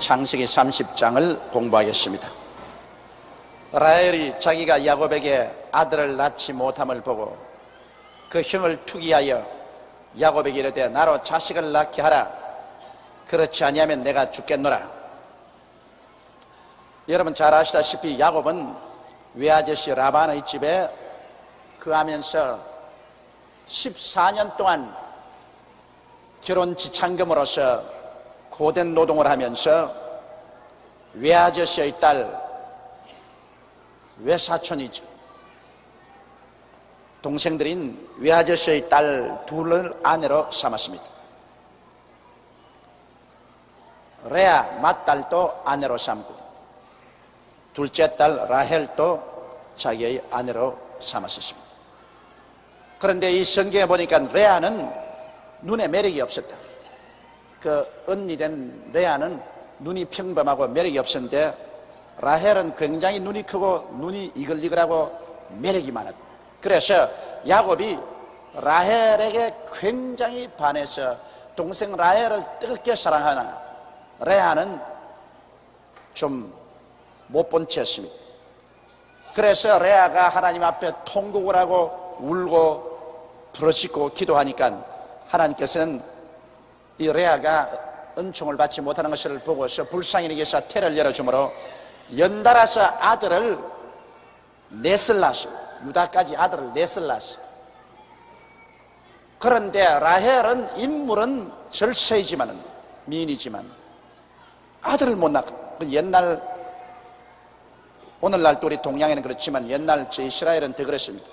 창세기 30장을 공부하겠습니다. 라헬이 자기가 야곱에게 아들을 낳지 못함을 보고 그 형을 투기하여 야곱에게 이르되 나로 자식을 낳게 하라. 그렇지 아니하면 내가 죽겠노라. 여러분 잘 아시다시피 야곱은 외아저씨 라반의 집에 그하면서 14년 동안 결혼 지창금으로서 고된 노동을 하면서 외아저씨의 딸 외사촌이죠. 동생들인 외아저씨의 딸 둘을 아내로 삼았습니다. 레아 맏딸도 아내로 삼고 둘째 딸 라헬도 자기의 아내로 삼았습니다. 그런데 이 성경에 보니까 레아는 눈에 매력이 없었다. 그 언니된 레아는 눈이 평범하고 매력이 없었는데 라헬은 굉장히 눈이 크고 눈이 이글이글하고 매력이 많았다. 그래서 야곱이 라헬에게 굉장히 반해서 동생 라헬을 뜨겁게 사랑하나 레아는 좀 못 본 채였습니다. 그래서 레아가 하나님 앞에 통곡을 하고 울고 부러지고 기도하니까 하나님께서는 이 레아가 은총을 받지 못하는 것을 보고서 불쌍인에게서 태를 열어주므로 연달아서 아들을 넷을 낳았어 유다까지 아들을 넷을 낳았어 그런데 라헬은 인물은 절세이지만은 미인이지만 아들을 못 낳고 그 옛날 오늘날 또 우리 동양에는 그렇지만 옛날 저 이스라엘은 더 그랬습니다.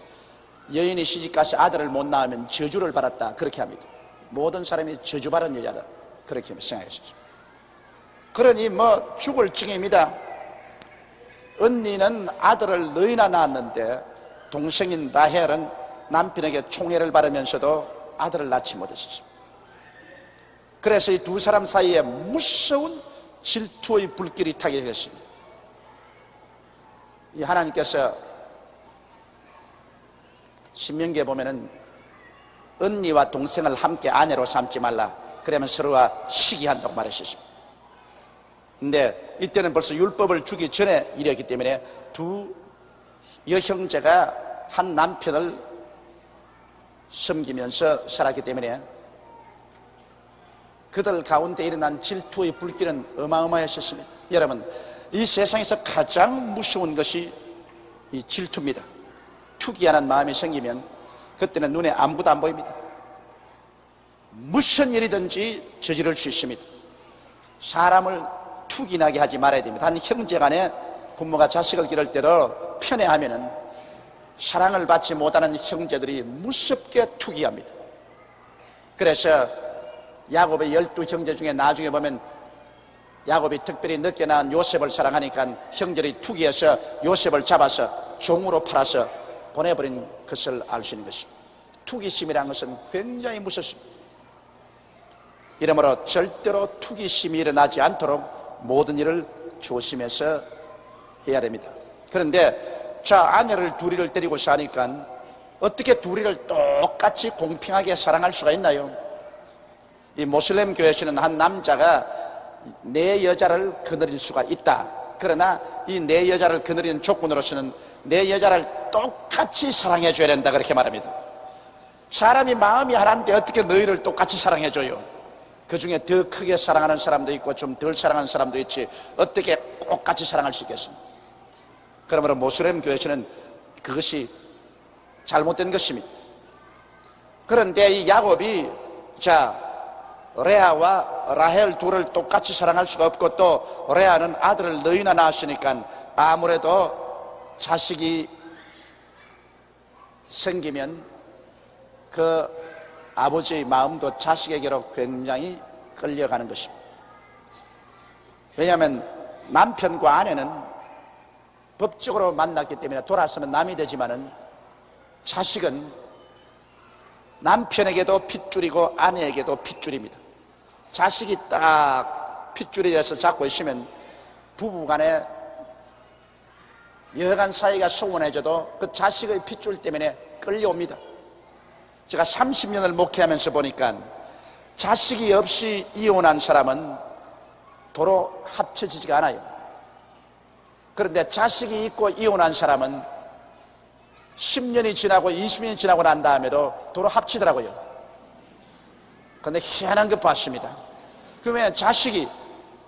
여인이 시집가서 아들을 못 낳으면 저주를 받았다. 그렇게 합니다 모든 사람이 저주받은 여자다 그렇게 생각했습니다 그러니 뭐 죽을 증입니다 언니는 아들을 너희나 낳았는데 동생인 라헬은 남편에게 총애를 받으면서도 아들을 낳지 못했습니다. 그래서 이 두 사람 사이에 무서운 질투의 불길이 타게 됐습니다. 이 하나님께서 신명기에 보면은 언니와 동생을 함께 아내로 삼지 말라. 그러면 서로가 시기한다고 말했습니다. 근데 이때는 벌써 율법을 주기 전에 일이었기 때문에 두 여형제가 한 남편을 섬기면서 살았기 때문에 그들 가운데 일어난 질투의 불길은 어마어마했었습니다. 여러분, 이 세상에서 가장 무서운 것이 이 질투입니다. 투기하는 마음이 생기면 그때는 눈에 아무것도 안 보입니다. 무슨 일이든지 저지를 수 있습니다. 사람을 투기나게 하지 말아야 됩니다. 한 형제 간에 부모가 자식을 기를 때로 편애하면은 사랑을 받지 못하는 형제들이 무섭게 투기합니다. 그래서 야곱의 열두 형제 중에 나중에 보면 야곱이 특별히 늦게 낳은 요셉을 사랑하니까 형제들이 투기해서 요셉을 잡아서 종으로 팔아서 보내버린 것을 알 수 있는 것입니다. 투기심이라는 것은 굉장히 무섭습니다. 이러므로 절대로 투기심이 일어나지 않도록 모든 일을 조심해서 해야 됩니다. 그런데 자 아내를 둘이를 데리고 사니까 어떻게 둘이를 똑같이 공평하게 사랑할 수가 있나요? 이 모슬렘 교회에서는 한 남자가 내 여자를 거느릴 수가 있다. 그러나 이 내 여자를 거느리는 조건으로서는 내 여자를 똑같이 사랑해 줘야 된다 그렇게 말합니다. 사람이 마음이 하나인데 어떻게 너희를 똑같이 사랑해 줘요? 그 중에 더 크게 사랑하는 사람도 있고 좀 덜 사랑하는 사람도 있지 어떻게 똑같이 사랑할 수 있겠습니까? 그러므로 모슬렘 교회에서는 그것이 잘못된 것입니다. 그런데 이 야곱이 자 레아와 라헬 둘을 똑같이 사랑할 수가 없고 또 레아는 아들을 너희나 낳았으니까 아무래도 자식이 생기면 그 아버지의 마음도 자식에게로 굉장히 끌려가는 것입니다. 왜냐하면 남편과 아내는 법적으로 만났기 때문에 돌아서면 남이 되지만은 자식은 남편에게도 핏줄이고 아내에게도 핏줄입니다. 자식이 딱 핏줄이 돼서 잡고 있으면 부부간에 여간 사이가 소원해져도 그 자식의 핏줄 때문에 끌려옵니다. 제가 30년을 목회하면서 보니까 자식이 없이 이혼한 사람은 도로 합쳐지지가 않아요. 그런데 자식이 있고 이혼한 사람은 10년이 지나고 20년이 지나고 난 다음에도 도로 합치더라고요. 그런데 희한한 것 봤습니다. 그러면 자식이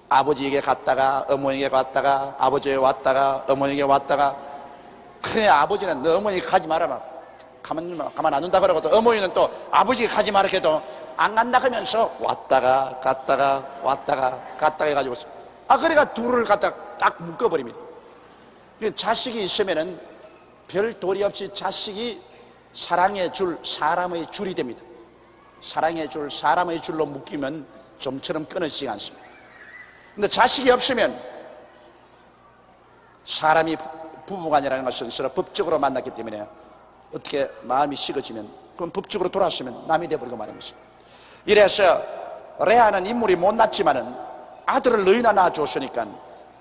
아버지에게 갔다가 어머니에게 갔다가 아버지에게 왔다가 어머니에게 왔다가 그래 아버지는 너 어머니 가지 말아라 가만, 가만 안 둔다 그러고도 어머니는 또 아버지가 가지 말라 해도 안 간다 하면서 왔다가 갔다가 왔다가 갔다가 해가지고 아 그래가 둘을 갖다 딱 묶어버립니다 자식이 있으면은 별 도리 없이 자식이 사랑해 줄 사람의 줄이 됩니다. 사랑해 줄 사람의 줄로 묶이면 좀처럼 끊어지지 않습니다 근데 자식이 없으면 사람이 부부간이라는 것은 서로 법적으로 만났기 때문에 어떻게 마음이 식어지면 그럼 법적으로 돌아서면 남이 돼버리고 마는 것입니다. 이래서 레아는 인물이 못났지만은 아들을 너희나 낳아줬으니까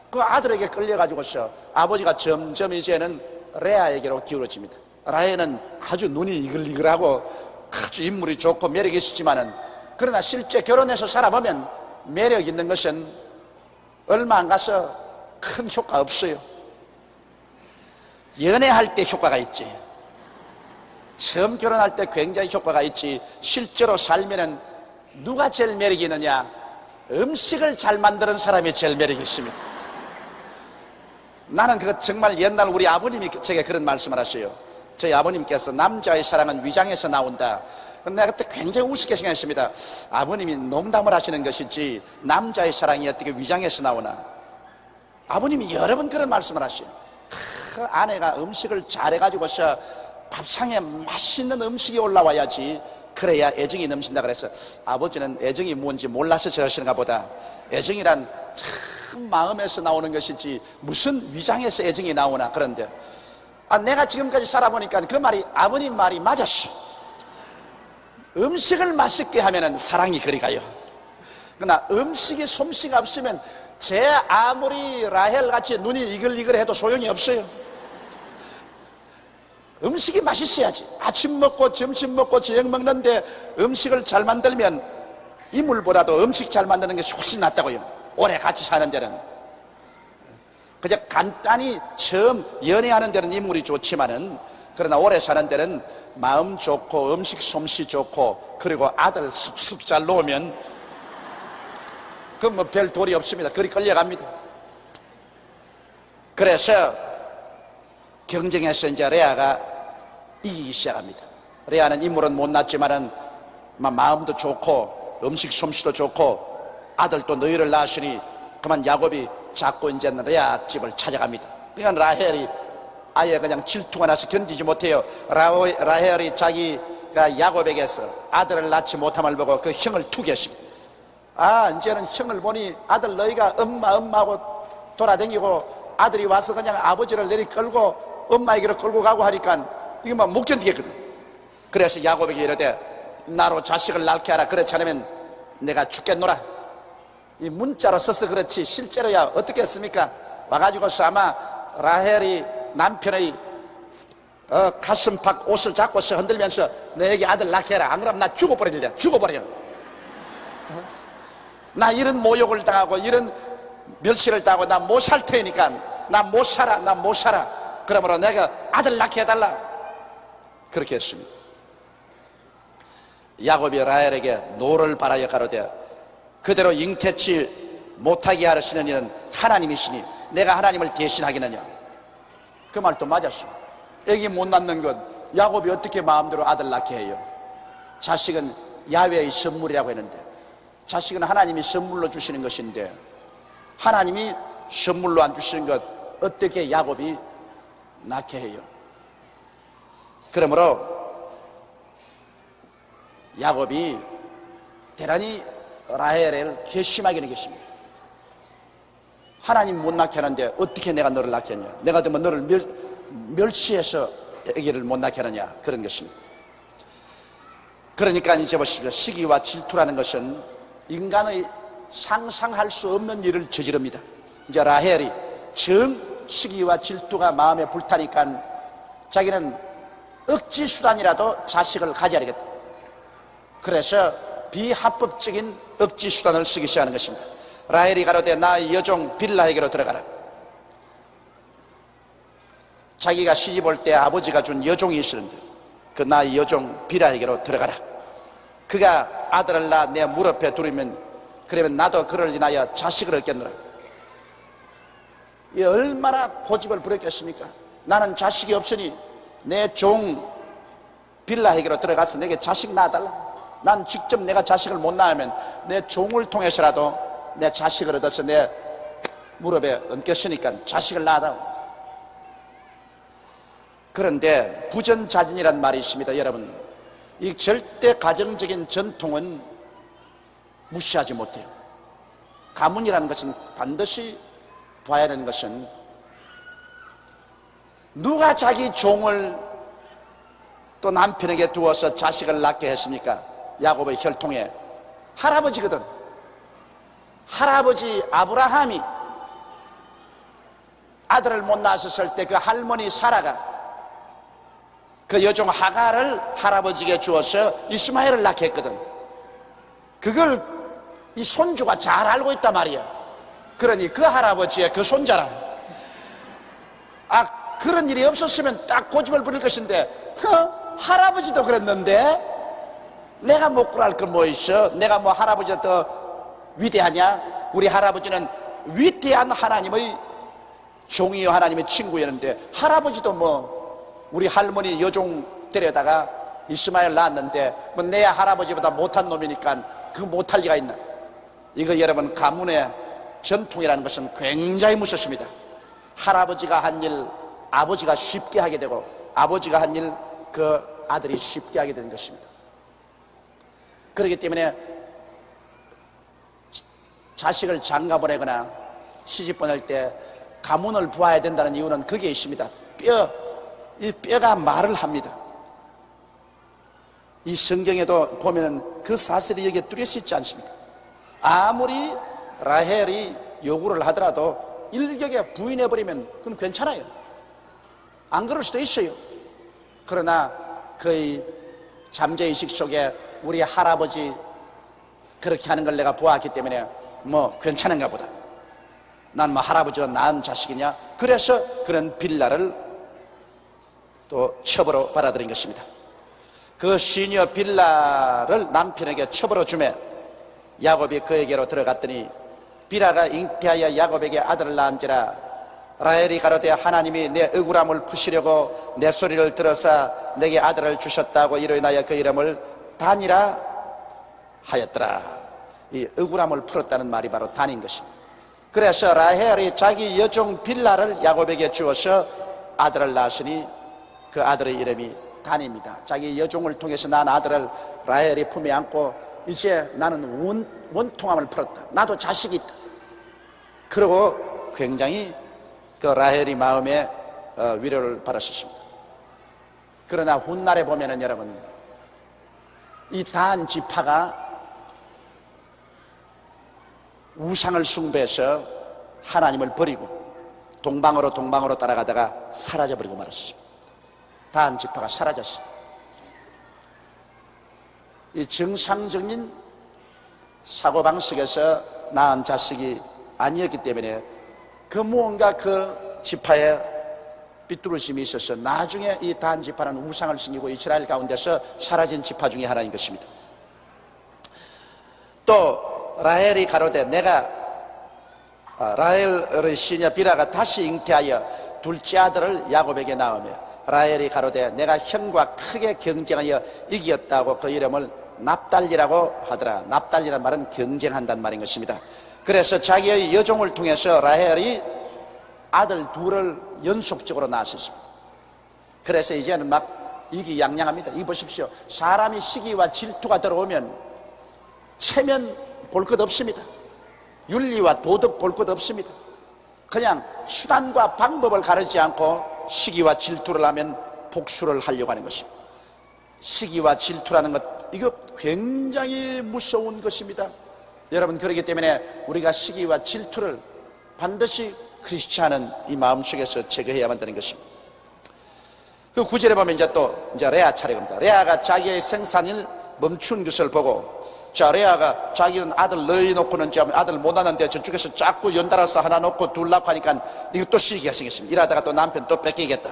그 아들에게 끌려가지고서 아버지가 점점 이제는 레아에게로 기울어집니다. 라헬은 아주 눈이 이글이글하고 아주 인물이 좋고 매력이 있었지만은 그러나 실제 결혼해서 살아보면 매력 있는 것은 얼마 안 가서 큰 효과 없어요. 연애할 때 효과가 있지. 처음 결혼할 때 굉장히 효과가 있지. 실제로 살면은 누가 제일 매력이 있느냐? 음식을 잘 만드는 사람이 제일 매력이 있습니다. 나는 그거 정말 옛날 우리 아버님이 제게 그런 말씀을 하셔요. 저희 아버님께서 남자의 사랑은 위장에서 나온다. 내가 그때 굉장히 우습게 생각했습니다. 아버님이 농담을 하시는 것이지 남자의 사랑이 어떻게 위장에서 나오나. 아버님이 여러 번 그런 말씀을 하셔요. 그 아내가 음식을 잘해가지고서 밥상에 맛있는 음식이 올라와야지 그래야 애정이 넘친다 그래서 아버지는 애정이 뭔지 몰라서 저러시는가 보다 애정이란 참 마음에서 나오는 것이지 무슨 위장에서 애정이 나오나 그런데 아 내가 지금까지 살아보니까 그 말이 아버님 말이 맞았어 음식을 맛있게 하면 사랑이 그리 가요 그러나 음식이 솜씨가 없으면 제 아무리 라헬 같이 눈이 이글이글 해도 소용이 없어요 음식이 맛있어야지. 아침 먹고 점심 먹고 저녁 먹는데 음식을 잘 만들면 이물보다도 음식 잘 만드는 것이 훨씬 낫다고요. 오래 같이 사는 데는. 그저 간단히 처음 연애하는 데는 이물이 좋지만은 그러나 오래 사는 데는 마음 좋고 음식 솜씨 좋고 그리고 아들 쑥쑥 잘 놓으면 그건 뭐 별 도리 없습니다. 그리 끌려갑니다. 그래서 경쟁에서 이제 레아가 이기기 시작합니다. 레아는 인물은 못났지만은 마음도 좋고 음식 솜씨도 좋고 아들도 너희를 낳으시니 그만 야곱이 자꾸 이제 레아 집을 찾아갑니다. 그러니까 라헬이 아예 그냥 질투가 나서 견디지 못해요. 라헬이 자기가 야곱에게서 아들을 낳지 못함을 보고 그 형을 투기했습니다. 아, 이제는 형을 보니 아들 너희가 엄마 엄마하고 돌아다니고 아들이 와서 그냥 아버지를 내리 끌고 엄마에게로 끌고 가고 하니까 이거 막못 견디겠거든. 그래서 야곱에게 이르되 나로 자식을 낳게 하라. 그렇지 않으면 내가 죽겠노라. 이 문자로 써서 그렇지 실제로야 어떻게 했습니까? 와가지고서 아마 라헬이 남편의 어, 가슴팍 옷을 잡고서 흔들면서 너에게 아들 낳게 해라. 안 그러면 나 죽어버릴래. 죽어버려. 나 이런 모욕을 당하고 이런 멸시를 당하고 나 못 살 테니까 나 못 살아. 나 못 살아. 그러므로 내가 아들 낳게 해달라. 그렇게 했습니다. 야곱이 라헬에게 노를 발하여 가로되 그대로 성태치 못하게 하시는 이는 하나님이시니 내가 하나님을 대신하겠느냐 그 말도 맞았어 애기 못 낳는 것 야곱이 어떻게 마음대로 아들 낳게 해요? 자식은 야훼의 선물이라고 했는데 자식은 하나님이 선물로 주시는 것인데 하나님이 선물로 안 주시는 것 어떻게 야곱이 낳게 해요? 그러므로 야곱이 대단히 라헬을 괘씸하게 느꼈습니다. 하나님 못 낳게 하는데 어떻게 내가 너를 낳게 하냐? 내가 되면 너를 멸, 멸시해서 아기를 못 낳게 하느냐? 그런 것입니다. 그러니까 이제 보십시오. 시기와 질투라는 것은 인간의 상상할 수 없는 일을 저지릅니다. 이제 라헬이 정 시기와 질투가 마음에 불타니까 자기는 억지 수단이라도 자식을 가져야 되겠다. 그래서 비합법적인 억지 수단을 쓰기 시작하는 것입니다. 라헬이 가로되 나 여종 빌라에게로 들어가라. 자기가 시집 올 때 아버지가 준 여종이 있었는데 그나 여종 빌라에게로 들어가라. 그가 아들을 낳아 내 무릎에 두르면 그러면 나도 그를 인하여 자식을 얻겠노라. 이 얼마나 고집을 부렸겠습니까? 나는 자식이 없으니 내 종 빌라에게로 들어가서 내게 자식 낳아달라. 난 직접 내가 자식을 못 낳으면 내 종을 통해서라도 내 자식을 얻어서 내 무릎에 얹겠으니까 자식을 낳아다오 그런데 부전자진이란 말이 있습니다 여러분 이 절대 가정적인 전통은 무시하지 못해요 가문이라는 것은 반드시 봐야 되는 것은 누가 자기 종을 또 남편에게 두어서 자식을 낳게 했습니까? 야곱의 혈통에 할아버지거든. 할아버지 아브라함이 아들을 못 낳았을 때 그 할머니 사라가 그 여종 하가를 할아버지에게 주어서 이스마엘을 낳게 했거든. 그걸 이 손주가 잘 알고 있단 말이야. 그러니 그 할아버지의 그 손자라. 아, 그런 일이 없었으면 딱 고집을 부릴 것인데, 허? 할아버지도 그랬는데, 내가 못 구할 건 뭐 있어? 내가 뭐 할아버지가 더 위대하냐? 우리 할아버지는 위대한 하나님의 종이요 하나님의 친구였는데 할아버지도 뭐 우리 할머니 여종 데려다가 이스마엘 낳았는데 뭐 내 할아버지보다 못한 놈이니까 그 못할 리가 있나? 이거 여러분 가문의 전통이라는 것은 굉장히 무섭습니다. 할아버지가 한 일 아버지가 쉽게 하게 되고 아버지가 한 일 그 아들이 쉽게 하게 되는 것입니다. 그렇기 때문에 자식을 장가 보내거나 시집 보낼 때 가문을 부어야 된다는 이유는 그게 있습니다. 뼈, 이 뼈가 말을 합니다. 이 성경에도 보면은 그 사실이 여기에 뚜렷이 있지 않습니까? 아무리 라헬이 요구를 하더라도 일격에 부인해버리면 그건 괜찮아요. 안 그럴 수도 있어요. 그러나 그의 잠재의식 속에 우리 할아버지 그렇게 하는 걸 내가 보았기 때문에 뭐 괜찮은가 보다. 난 뭐 할아버지가 낳은 자식이냐? 그래서 그런 빌라를 또 첩으로 받아들인 것입니다. 그 시녀 빌라를 남편에게 첩으로 주매 야곱이 그에게로 들어갔더니 빌라가 잉태하여 야곱에게 아들을 낳은지라 라헬이 가로되 하나님이 내 억울함을 푸시려고 내 소리를 들어서 내게 아들을 주셨다고 이로 인하여 그 이름을 단이라 하였더라. 이 억울함을 풀었다는 말이 바로 단인 것입니다. 그래서 라헬이 자기 여종 빌라를 야곱에게 주어서 아들을 낳으시니 그 아들의 이름이 단입니다. 자기 여종을 통해서 난 아들을 라헬이 품에 안고 이제 나는 원, 원통함을 풀었다. 나도 자식이 있다. 그리고 굉장히 그 라헬이 마음에 어, 위로를 받았었습니다. 그러나 훗날에 보면은 여러분 이 단 지파가 우상을 숭배해서 하나님을 버리고 동방으로 동방으로 따라가다가 사라져버리고 말았습니다. 단 지파가 사라졌어요. 이 정상적인 사고방식에서 낳은 자식이 아니었기 때문에 그 무언가 그 지파에 삐뚤어짐이 있어서 나중에 이 단 지파는 우상을 숨기고 이스라엘 가운데서 사라진 지파 중에 하나인 것입니다. 또 라헬이 가로되 내가 아, 라헬의 시녀 비라가 다시 잉태하여 둘째 아들을 야곱에게 낳으며 라헬이 가로되 내가 형과 크게 경쟁하여 이겼다고 그 이름을 납달리라고 하더라. 납달리란 말은 경쟁한다는 말인 것입니다. 그래서 자기의 여종을 통해서 라헬이 아들 둘을 연속적으로 낳았습니다. 그래서 이제는 막 이기양양합니다. 이 보십시오. 사람이 시기와 질투가 들어오면 체면 볼 것 없습니다. 윤리와 도덕 볼 것 없습니다. 그냥 수단과 방법을 가르지 않고 시기와 질투를 하면 복수를 하려고 하는 것입니다. 시기와 질투라는 것, 이거 굉장히 무서운 것입니다. 여러분, 그렇기 때문에 우리가 시기와 질투를 반드시 크리스찬은 이 마음속에서 제거해야만 되는 것입니다. 그 구절에 보면 이제 또 이제 레아 차례입니다. 레아가 자기의 생산일 멈춘 것을 보고 자 레아가 자기는 아들 너희 놓고는 지금 아들 못 낳는데 저쪽에서 자꾸 연달아서 하나 놓고 둘 낳고 하니까 이거 또시기가 생겼습니다. 일하다가 또 남편 또 뺏기겠다.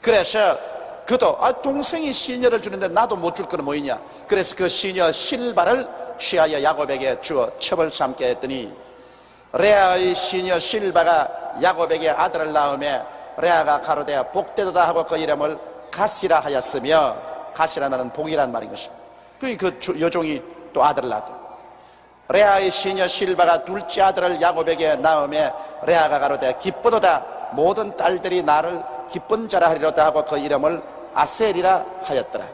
그래서 그도 아 동생이 시녀를 주는데 나도 못 줄 거는 뭐이냐? 그래서 그 시녀 실바를 취하여 야곱에게 주어 첩을 삼게 했더니 레아의 시녀 실바가 야곱에게 아들을 낳음에 레아가 가로되 복되도다 하고 그 이름을 가시라 하였으며 가시라는 복이란 말인 것입니다. 그 여종이 또 아들을 낳았다 레아의 시녀 실바가 둘째 아들을 야곱에게 낳음에 레아가 가로되 기쁘도다. 모든 딸들이 나를 기쁜 자라 하리로다 하고 그 이름을 아셀이라 하였더라.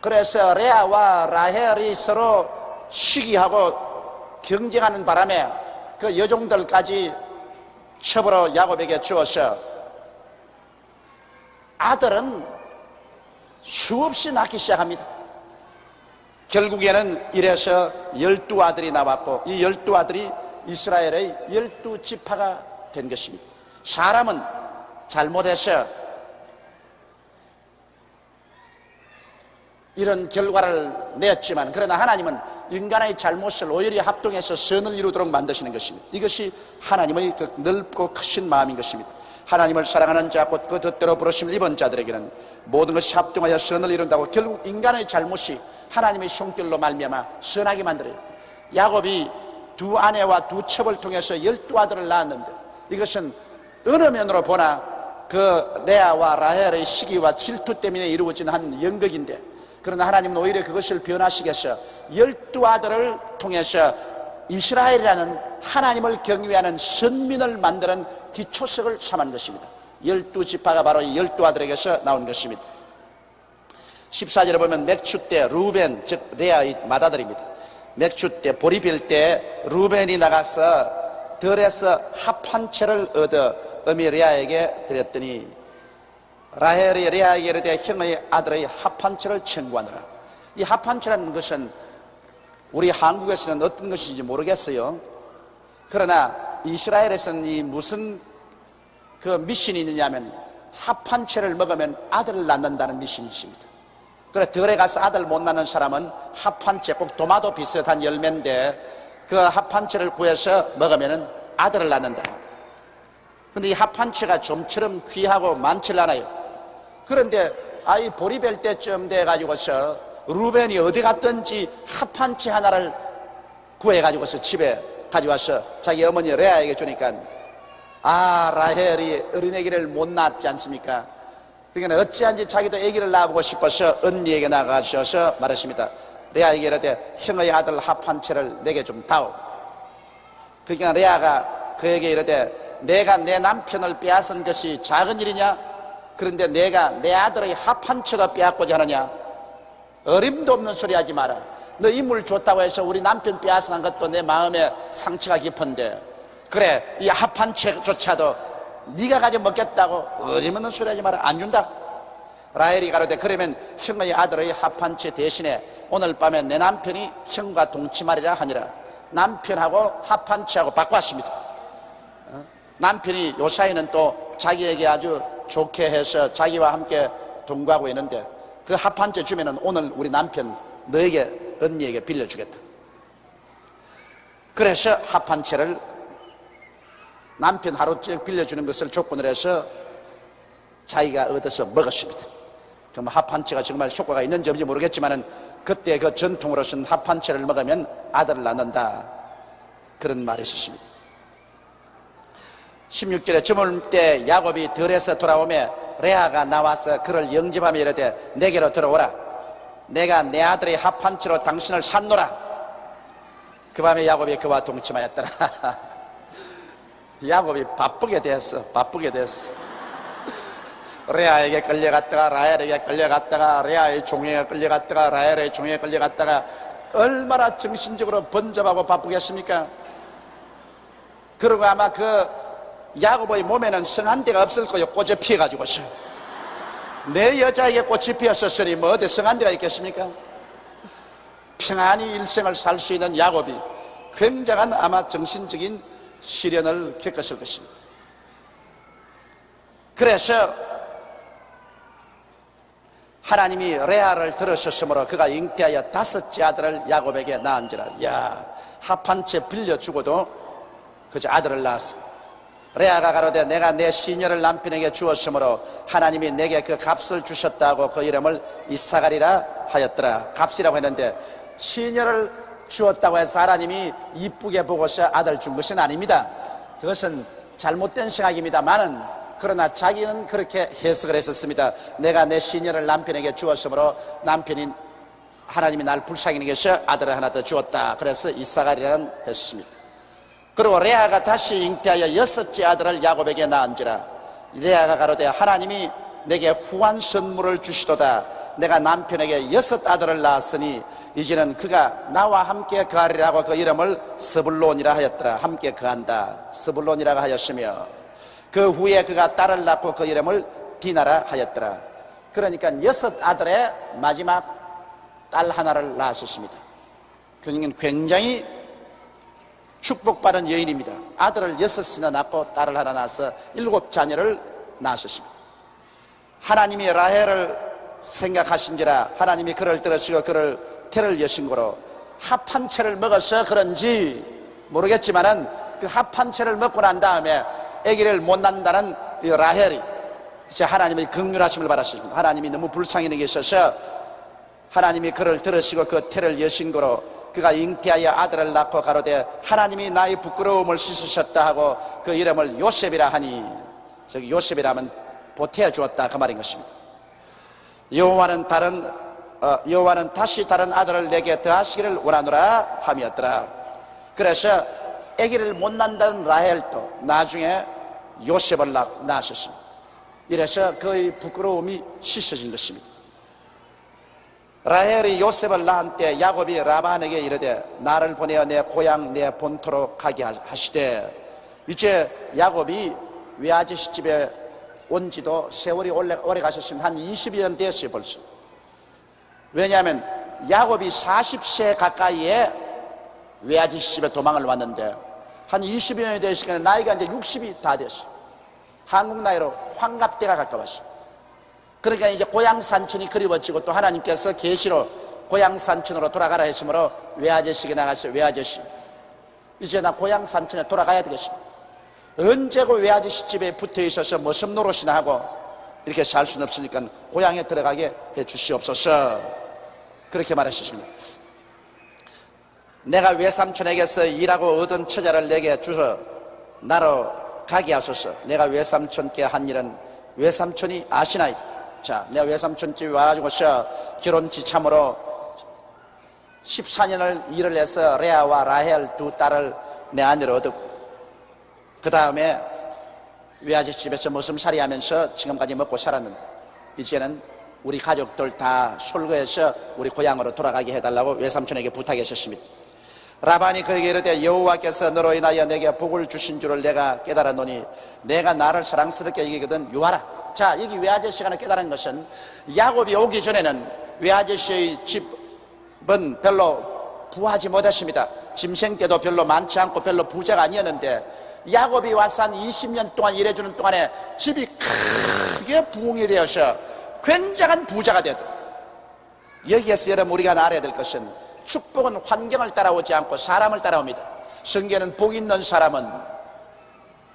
그래서 레아와 라헬이 서로 시기하고 경쟁하는 바람에 그 여종들까지 첩으로 야곱에게 주어서 아들은 수없이 낳기 시작합니다. 결국에는 이래서 열두 아들이 나왔고 이 열두 아들이 이스라엘의 열두 지파가 된 것입니다. 사람은 잘못해서 이런 결과를 냈지만 그러나 하나님은 인간의 잘못을 오히려 합동해서 선을 이루도록 만드시는 것입니다. 이것이 하나님의 그 넓고 크신 마음인 것입니다. 하나님을 사랑하는 자, 곧 그 뜻대로 부르심을 입은 자들에게는 모든 것이 합동하여 선을 이룬다고 결국 인간의 잘못이 하나님의 손길로 말미암아 선하게 만들어요. 야곱이 두 아내와 두 첩을 통해서 열두 아들을 낳았는데 이것은 어느 면으로 보나 그 레아와 라헬의 시기와 질투 때문에 이루어진 한 연극인데 그러나 하나님은 오히려 그것을 변화시켜서 열두 아들을 통해서 이스라엘이라는 하나님을 경외하는 선민을 만드는 기초석을 삼은 것입니다. 열두 지파가 바로 이 열두 아들에게서 나온 것입니다. 14절에 보면 맥추 때 루벤 즉 레아의 맏아들입니다. 맥추 때 보리 빌 때 루벤이 나가서 들에서 합한 채를 얻어 어미 레아에게 드렸더니 라헬이 레아에게 이르되 형의 아들의 합한처를 청구하느라 이 합한처라는 것은 우리 한국에서는 어떤 것인지 모르겠어요. 그러나 이스라엘에서는 이 무슨 그 미신이 있느냐면 합한채를 먹으면 아들을 낳는다는 미신이 있습니다. 그래 들에 가서 아들 못 낳는 사람은 합한채 꼭 도마도 비슷한 열매인데 그 합한채를 구해서 먹으면 아들을 낳는다. 근데 이 합한채가 좀처럼 귀하고 많지 않아요. 그런데 아이 보리벨 때쯤 돼가지고서 루벤이 어디 갔든지 합한채 하나를 구해가지고서 집에 가져와서 자기 어머니 레아에게 주니까 아 라헬이 어린애기를 못 낳았지 않습니까? 그러니까 어찌한지 자기도 아기를 낳아보고 싶어서 언니에게 나가셔서 말했습니다. 레아에게 이르되 형의 아들 합한채를 내게 좀 다오. 그러니까 레아가 그에게 이르되 내가 내 남편을 빼앗은 것이 작은 일이냐? 그런데 내가 내 아들의 합한 채도 빼앗고자 하느냐? 어림도 없는 소리 하지 마라. 너 인물 좋다고 해서 우리 남편 빼앗은 것도 내 마음에 상처가 깊은데 그래 이 합한 채조차도 네가 가져 먹겠다고 어림없는 소리 하지 마라. 안 준다. 라헬이 가로되 그러면 형의 아들의 합한 채 대신에 오늘 밤에 내 남편이 형과 동침하리라 하니라. 남편하고 합한 채하고 바꿨습니다. 어? 남편이 요사이는 또 자기에게 아주 좋게 해서 자기와 함께 동거하고 있는데 그 합한채 주면은 오늘 우리 남편 너에게 언니에게 빌려주겠다. 그래서 합한채를 남편 하루째 빌려주는 것을 조건으로 해서 자기가 얻어서 먹었습니다. 그럼 합한채가 정말 효과가 있는지 없는지 모르겠지만 그때 그 전통으로서는 합한채를 먹으면 아들을 낳는다. 그런 말이 있었습니다. 16절에 저물 때 야곱이 들에서 돌아오며 레아가 나와서 그를 영접하며 이르되 내게로 들어오라. 내가 내 아들의 합한치로 당신을 산노라. 그 밤에 야곱이 그와 동침하였더라. 야곱이 바쁘게 됐어. 바쁘게 됐어. 레아에게 끌려갔다가 라헬에게 끌려갔다가 레아의 종에게 끌려갔다가 라헬의 종에게 끌려갔다가 얼마나 정신적으로 번잡하고 바쁘겠습니까? 그리고 아마 그 야곱의 몸에는 성한 데가 없을 거예요. 꽃에 피어가지고서. 내 여자에게 꽃이 피었었으니 뭐 어디 성한 데가 있겠습니까? 평안히 일생을 살 수 있는 야곱이 굉장한 아마 정신적인 시련을 겪었을 것입니다. 그래서 하나님이 레아를 들으셨으므로 그가 잉태하여 다섯째 아들을 야곱에게 낳은지라 야합한채 빌려 주고도 그저 아들을 낳았습니다 레아가 가로되 내가 내 시녀를 남편에게 주었으므로 하나님이 내게 그 값을 주셨다고 그 이름을 이사가리라 하였더라. 값이라고 했는데 시녀를 주었다고 해서 하나님이 이쁘게 보고서 아들 준 것은 아닙니다. 그것은 잘못된 생각입니다만은 그러나 자기는 그렇게 해석을 했었습니다. 내가 내 시녀를 남편에게 주었으므로 남편이 하나님이 날 불쌍히 여겨서 아들을 하나 더 주었다. 그래서 이사가리라는 했습니다 그리고 레아가 다시 잉태하여 여섯째 아들을 야곱에게 낳은지라. 레아가 가로되 하나님이 내게 후한 선물을 주시도다. 내가 남편에게 여섯 아들을 낳았으니 이제는 그가 나와 함께 거하리라고 그 이름을 스불론이라 하였더라. 함께 거한다. 스불론이라고 하였으며 그 후에 그가 딸을 낳고 그 이름을 디나라 하였더라. 그러니까 여섯 아들의 마지막 딸 하나를 낳으셨습니다. 그는 굉장히 축복받은 여인입니다. 아들을 여섯이나 낳고 딸을 하나 낳아서 일곱 자녀를 낳으셨습니다. 하나님이 라헬을 생각하신지라 하나님이 그를 들으시고 그를 태를 여신 거로 합한 채를 먹어서 그런지 모르겠지만은 그 합한 채를 먹고 난 다음에 아기를 못 낳는다는 이 라헬이 이제 하나님의 긍휼하심을 받았습니다. 하나님이 너무 불쌍히 여기셔서 하나님이 그를 들으시고 그 태를 여신 거로 그가 잉태하여 아들을 낳고 가로되 하나님이 나의 부끄러움을 씻으셨다 하고 그 이름을 요셉이라 하니 저기 요셉이라면 보태어 주었다 그 말인 것입니다. 여호와는 다른 어, 여호와는 다시 다른 아들을 내게 더하시기를 원하노라 함이었더라. 그래서 아기를 못 낳는다는 라헬도 나중에 요셉을 낳으셨습니다. 이래서 그의 부끄러움이 씻어진 것입니다. 라헬이 요셉을 낳은 때 야곱이 라반에게 이르되 나를 보내어 내 고향 내 본토로 가게 하시되 이제 야곱이 외아저씨 집에 온 지도 세월이 오래, 오래 가셨으면 한 20년 됐어요 벌써. 왜냐하면 야곱이 40세 가까이에 외아저씨 집에 도망을 왔는데 한 20년이 되시니까 나이가 이제 60이 다 됐어. 한국 나이로 환갑때가 가까웠어 그러니까 이제 고향 산천이 그리워지고 또 하나님께서 계시로 고향 산천으로 돌아가라 했으므로 외아저씨가 나가서 외아저씨 이제 나 고향 산천에 돌아가야 되겠습니다. 언제고 외아저씨 집에 붙어 있어서 무슨 노릇이나 하고 이렇게 살 수는 없으니까 고향에 들어가게 해 주시옵소서. 그렇게 말하셨습니다. 내가 외삼촌에게서 일하고 얻은 처자를 내게 주서 나로 가게 하소서. 내가 외삼촌께 한 일은 외삼촌이 아시나이다 자, 내가 외삼촌 집에 와가지고 서 결혼 지 참으로 14년을 일을 해서 레아와 라헬 두 딸을 내 아내로 얻었고 그 다음에 외아저씨 집에서 모슴살이 하면서 지금까지 먹고 살았는데 이제는 우리 가족들 다 솔거해서 우리 고향으로 돌아가게 해달라고 외삼촌에게 부탁했었습니다. 라반이 그에게 이르되 여호와께서 너로 인하여 내게 복을 주신 줄을 내가 깨달았노니 내가 나를 사랑스럽게 여기거든 유하라 자, 여기 외아저씨가 깨달은 것은 야곱이 오기 전에는 외아저씨의 집은 별로 부하지 못했습니다. 짐생 때도 별로 많지 않고 별로 부자가 아니었는데 야곱이 와서 한 20년 동안 일해주는 동안에 집이 크게 부흥이 되어서 굉장한 부자가 되었다. 여기에서 여러분 우리가 알아야 될 것은 축복은 환경을 따라오지 않고 사람을 따라옵니다. 성경은 복 있는 사람은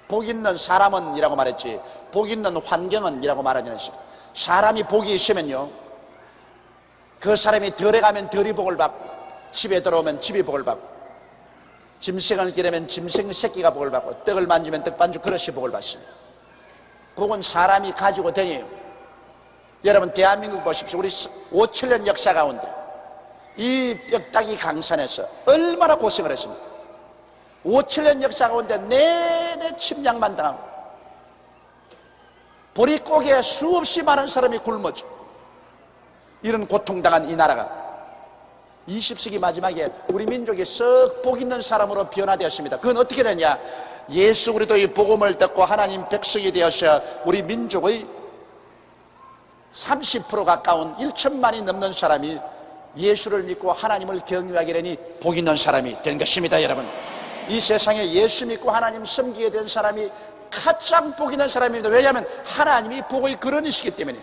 복 있는 사람은 이라고 말했지. 복 있는 환경은 이라고 말하지 않습니다. 사람이 복이 있으면요. 그 사람이 덜에 가면 덜이 복을 받고 집에 들어오면 집이 복을 받고 짐승을 기르면 짐승 새끼가 복을 받고 떡을 만지면 떡반죽 그릇이 복을 받습니다. 복은 사람이 가지고 다녀요. 여러분 대한민국 보십시오. 우리 5, 7년 역사 가운데 이 뼈다귀 강산에서 얼마나 고생을 했습니까 5, 7년 역사 가운데 내내 침략만 당하고 보리고기에 수없이 많은 사람이 굶어져 이런 고통당한 이 나라가 20세기 마지막에 우리 민족이 썩 복 있는 사람으로 변화되었습니다. 그건 어떻게 되냐? 예수 그리스도의 복음을 듣고 하나님 백성이 되어서 우리 민족의 30% 가까운 1천만이 넘는 사람이 예수를 믿고 하나님을 경외하게 되니 복 있는 사람이 된 것입니다 여러분 이 세상에 예수 믿고 하나님 섬기게 된 사람이 가장 복 있는 사람입니다. 왜냐하면 하나님이 복의 근원이시기 때문에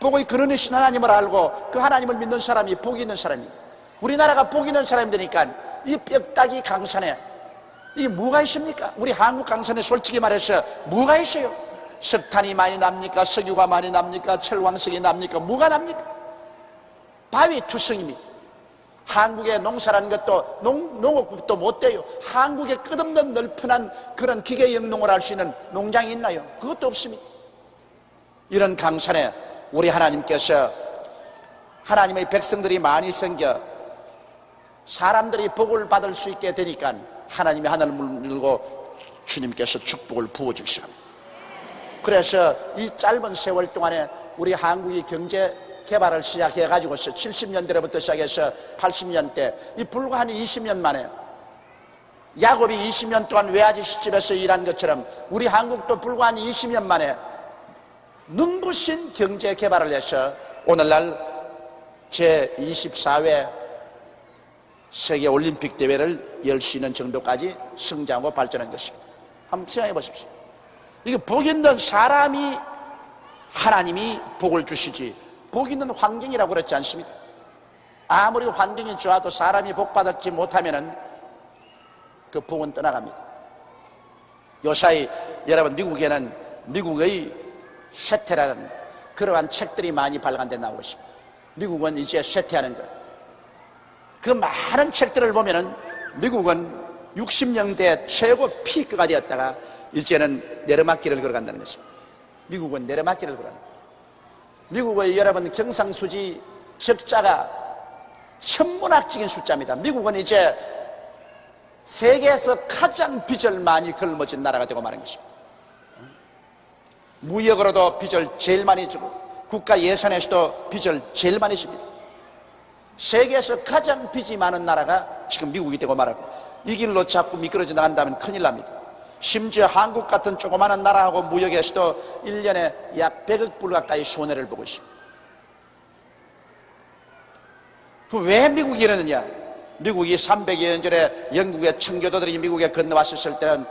복의 근원이신 하나님을 알고 그 하나님을 믿는 사람이 복이 있는 사람입니다. 우리나라가 복이 있는 사람이 되니까 이 뼈다귀 강산에 이 뭐가 있습니까? 우리 한국 강산에 솔직히 말해서 뭐가 있어요? 석탄이 많이 납니까? 석유가 많이 납니까? 철광석이 납니까? 뭐가 납니까? 바위 투성입니다. 한국의 농사라는 것도 농, 농업도 못 돼요. 한국에 끝없는 넓은한 그런 기계 영농을 할 수 있는 농장이 있나요? 그것도 없습니다. 이런 강산에 우리 하나님께서 하나님의 백성들이 많이 생겨 사람들이 복을 받을 수 있게 되니까 하나님이 하늘을 물고 주님께서 축복을 부어주시옵니다. 그래서 이 짧은 세월 동안에 우리 한국이 경제 개발을 시작해 가지고서 70년대로부터 시작해서 80년대 이 불과 한 20년 만에 야곱이 20년 동안 외아지 시집에서 일한 것처럼 우리 한국도 불과 한 20년 만에 눈부신 경제 개발을 해서 오늘날 제24회 세계 올림픽 대회를 열 수 있는 정도까지 성장하고 발전한 것입니다. 한번 생각해 보십시오. 이게 복 있는 사람이 하나님이 복을 주시지 복 있는 환경이라고 그렇지 않습니다. 아무리 환경이 좋아도 사람이 복 받지 못하면은 그 복은 떠나갑니다. 요사이 여러분 미국에는 미국의 쇠퇴라는 그러한 책들이 많이 발간돼 나오고 있습니다. 미국은 이제 쇠퇴하는 것. 그 많은 책들을 보면은 미국은 60년대 최고 피크가 되었다가 이제는 내려막길을 걸어간다는 것입니다. 미국은 내려막길을 걸어간다. 미국의 여러분 경상수지 적자가 천문학적인 숫자입니다. 미국은 이제 세계에서 가장 빚을 많이 걸머진 나라가 되고 마는 것입니다. 무역으로도 빚을 제일 많이 주고 국가 예산에서도 빚을 제일 많이 줍니다. 세계에서 가장 빚이 많은 나라가 지금 미국이 되고 말하고 이 길로 자꾸 미끄러져 나간다면 큰일 납니다. 심지어 한국 같은 조그마한 나라하고 무역에서도 1년에 약 100억 불 가까이 손해를 보고 있습니다. 그왜 미국이 이러느냐? 미국이 300여 년 전에 영국의 청교도들이 미국에 건너왔을 때는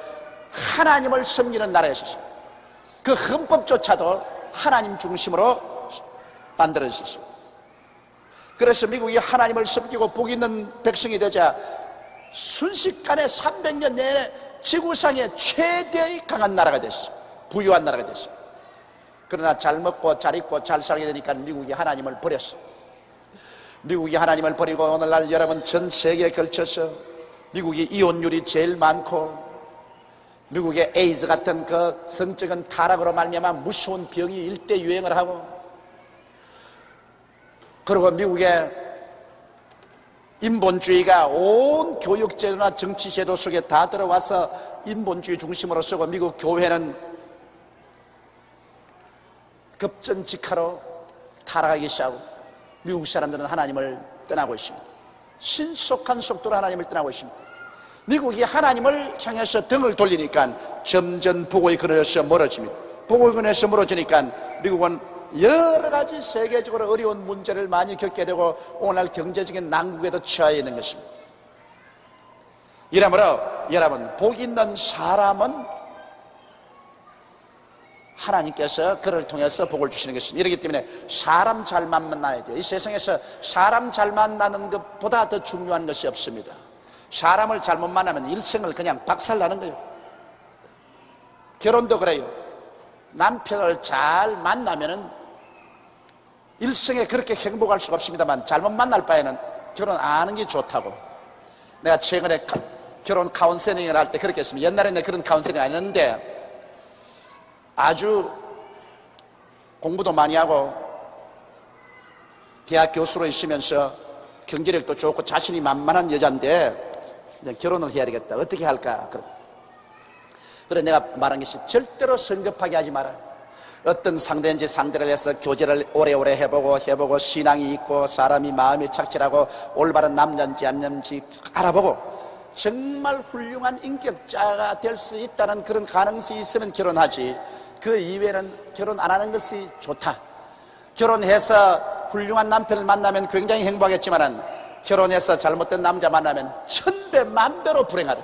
하나님을 섬기는 나라였습니다. 그 헌법조차도 하나님 중심으로 만들어졌습니다. 그래서 미국이 하나님을 섬기고 복 있는 백성이 되자 순식간에 300년 내내 지구상의 최대의 강한 나라가 됐습니다. 부유한 나라가 됐습니다. 그러나 잘 먹고 잘 입고 잘 살게 되니까 미국이 하나님을 버렸어. 미국이 하나님을 버리고 오늘날 여러분 전 세계에 걸쳐서 미국이 이혼율이 제일 많고 미국의 에이즈 같은 그 성적인 타락으로 말미암아 무서운 병이 일대 유행을 하고 그리고 미국의 인본주의가 온 교육제도나 정치제도 속에 다 들어와서 인본주의 중심으로 쓰고 미국 교회는 급전직하로 타락하기 시작하고 미국 사람들은 하나님을 떠나고 있습니다. 신속한 속도로 하나님을 떠나고 있습니다. 미국이 하나님을 향해서 등을 돌리니까 점점 복의 근원에서 멀어집니다. 복의 근원에서 멀어지니까 미국은 여러 가지 세계적으로 어려운 문제를 많이 겪게 되고 오늘날 경제적인 난국에도 처해 있는 것입니다. 이러므로 여러분 복 있는 사람은 하나님께서 그를 통해서 복을 주시는 것입니다. 이렇기 때문에 사람 잘 만나야 돼요. 이 세상에서 사람 잘 만나는 것보다 더 중요한 것이 없습니다. 사람을 잘못 만나면 일생을 그냥 박살나는 거예요. 결혼도 그래요. 남편을 잘 만나면은 일생에 그렇게 행복할 수가 없습니다만 잘못 만날 바에는 결혼 안 하는 게 좋다고. 내가 최근에 가, 결혼 카운셀링을 할 때 그렇게 했습니다. 옛날에는 그런 카운셀링 안 했는데 아주 공부도 많이 하고 대학 교수로 있으면서 경제력도 좋고 자신이 만만한 여자인데 이제 결혼을 해야 되겠다. 어떻게 할까? 그럼. 그래 내가 말한 것이 절대로 성급하게 하지 마라. 어떤 상대인지 상대를 해서 교제를 오래오래 해보고 해보고 신앙이 있고 사람이 마음이 착실하고 올바른 남자인지 아닌지 알아보고 정말 훌륭한 인격자가 될 수 있다는 그런 가능성이 있으면 결혼하지 그 이외에는 결혼 안 하는 것이 좋다 결혼해서 훌륭한 남편을 만나면 굉장히 행복하겠지만 결혼해서 잘못된 남자 만나면 천배 만배로 불행하다.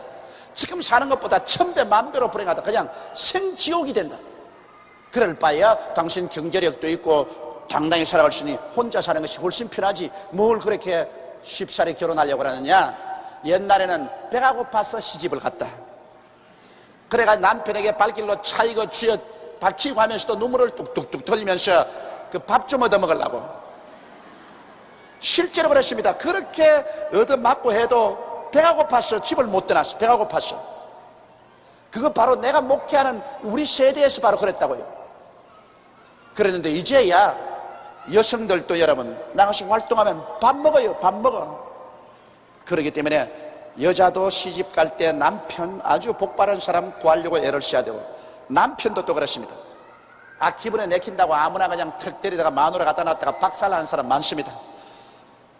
지금 사는 것보다 천배 만배로 불행하다. 그냥 생지옥이 된다. 그럴 바에야 당신 경제력도 있고 당당히 살아갈 수 있으니 혼자 사는 것이 훨씬 편하지. 뭘 그렇게 쉽사리 결혼하려고 하느냐? 옛날에는 배가 고파서 시집을 갔다. 그래가 남편에게 발길로 차이고 쥐어 박히고 하면서도 눈물을 뚝뚝뚝 돌리면서 그 밥 좀 얻어 먹으려고. 실제로 그렇습니다. 그렇게 얻어맞고 해도 배가 고파서 집을 못 떠났어. 배가 고파서. 그거 바로 내가 목회하는 우리 세대에서 바로 그랬다고요 그랬는데 이제야 여성들도 여러분 나가서 활동하면 밥 먹어요 밥 먹어. 그러기 때문에 여자도 시집 갈 때 남편 아주 복바른 사람 구하려고 애를 써야 되고 남편도 또 그렇습니다. 아 기분에 내킨다고 아무나 그냥 턱 때리다가 마누라 갖다 놨다가 박살나는 사람 많습니다.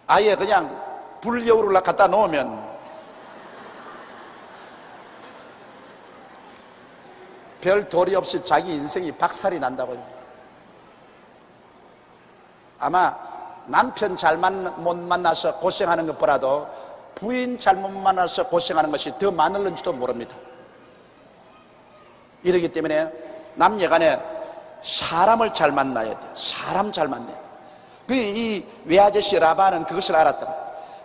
아예 그냥 불여우를 갖다 놓으면. 별 도리 없이 자기 인생이 박살이 난다고요 아마 남편 잘못 만나서 고생하는 것보다도 부인 잘못 만나서 고생하는 것이 더 많을는지도 모릅니다. 이러기 때문에 남녀 간에 사람을 잘 만나야 돼. 사람 잘 만나야 돼. 그이 외아저씨 라바는 그것을 알았다.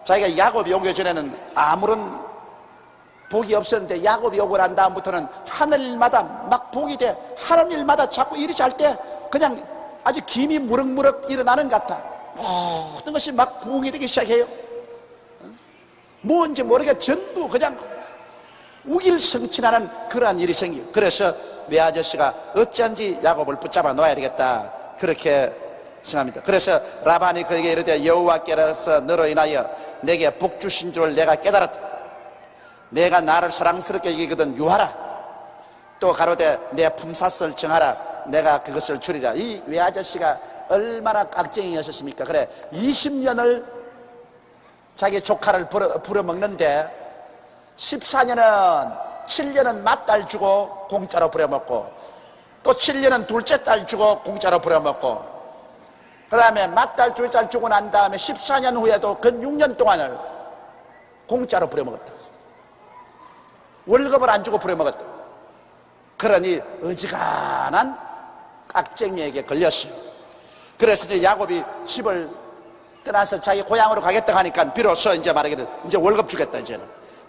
자기가 야곱이 오기 전에는 아무런 복이 없었는데 야곱이 오고 난 다음부터는 하늘 일마다 막 복이 돼. 하는 일마다 자꾸 일이 잘때 그냥 아주 김이 무럭무럭 일어나는 것 같아. 모든 것이 막 부흥이 되기 시작해요. 뭔지 모르게 전부 그냥 우길성친하는 그러한 일이 생겨요. 그래서 외아저씨가 어찌한지 야곱을 붙잡아 놓아야 되겠다. 그렇게 생각합니다. 그래서 라반이 그에게 이르되 여호와께서 너로 인하여 내게 복 주신 줄 내가 깨달았다. 내가 나를 사랑스럽게 여기거든 유하라. 또 가로되 내 품삯을 정하라. 내가 그것을 줄이라. 이 외아저씨가 얼마나 깍쟁이였었습니까? 그래, 20년을 자기 조카를 부려, 먹는데 14년은 7년은 맏딸 주고 공짜로 부려먹고 또 7년은 둘째 딸 주고 공짜로 부려먹고 그 다음에 맏딸 둘째 주고 난 다음에 14년 후에도 그 6년 동안을 공짜로 부려먹었다 월급을 안 주고 부려먹었다 그러니 어지간한 깍쟁이에게 걸렸어요. 그래서 이제 야곱이 집을 떠나서 자기 고향으로 가겠다 하니까 비로소 이제 말하기를 이제 월급 주겠다 이제는.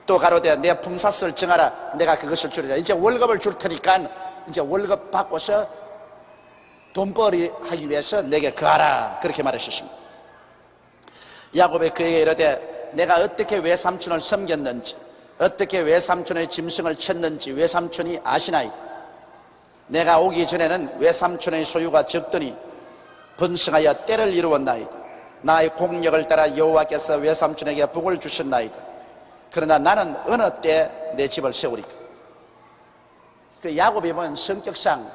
또 가로되 내 품삯을 정하라 내가 그것을 주리라. 이제 월급을 줄 테니까 이제 월급 받고서 돈벌이 하기 위해서 내게 그하라. 그렇게 말하셨습니다. 야곱이 그에게 이르되 내가 어떻게 외삼촌을 섬겼는지 어떻게 외삼촌의 짐승을 쳤는지 외삼촌이 아시나이다 내가 오기 전에는 외삼촌의 소유가 적더니 번성하여 때를 이루었나이다. 나의 공력을 따라 여호와께서 외삼촌에게 복을 주셨나이다. 그러나 나는 어느 때 내 집을 세우리까? 그 야곱이 보면 성격상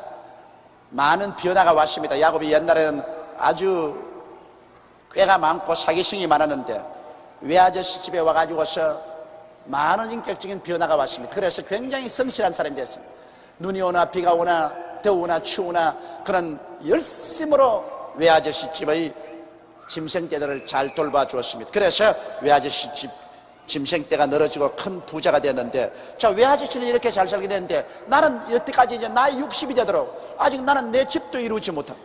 많은 변화가 왔습니다. 야곱이 옛날에는 아주 꽤가 많고 사기성이 많았는데 외아저씨 집에 와가지고서 많은 인격적인 변화가 왔습니다. 그래서 굉장히 성실한 사람이 됐습니다. 눈이 오나 비가 오나 더우나 추우나 그런 열심으로 외아저씨 집의 짐승떼들을 잘 돌봐 주었습니다. 그래서 외아저씨 집 짐승떼가 늘어지고 큰 부자가 되었는데 자 외아저씨는 이렇게 잘 살게 됐는데 나는 여태까지 이제 나이 60이 되도록 아직 나는 내 집도 이루지 못하고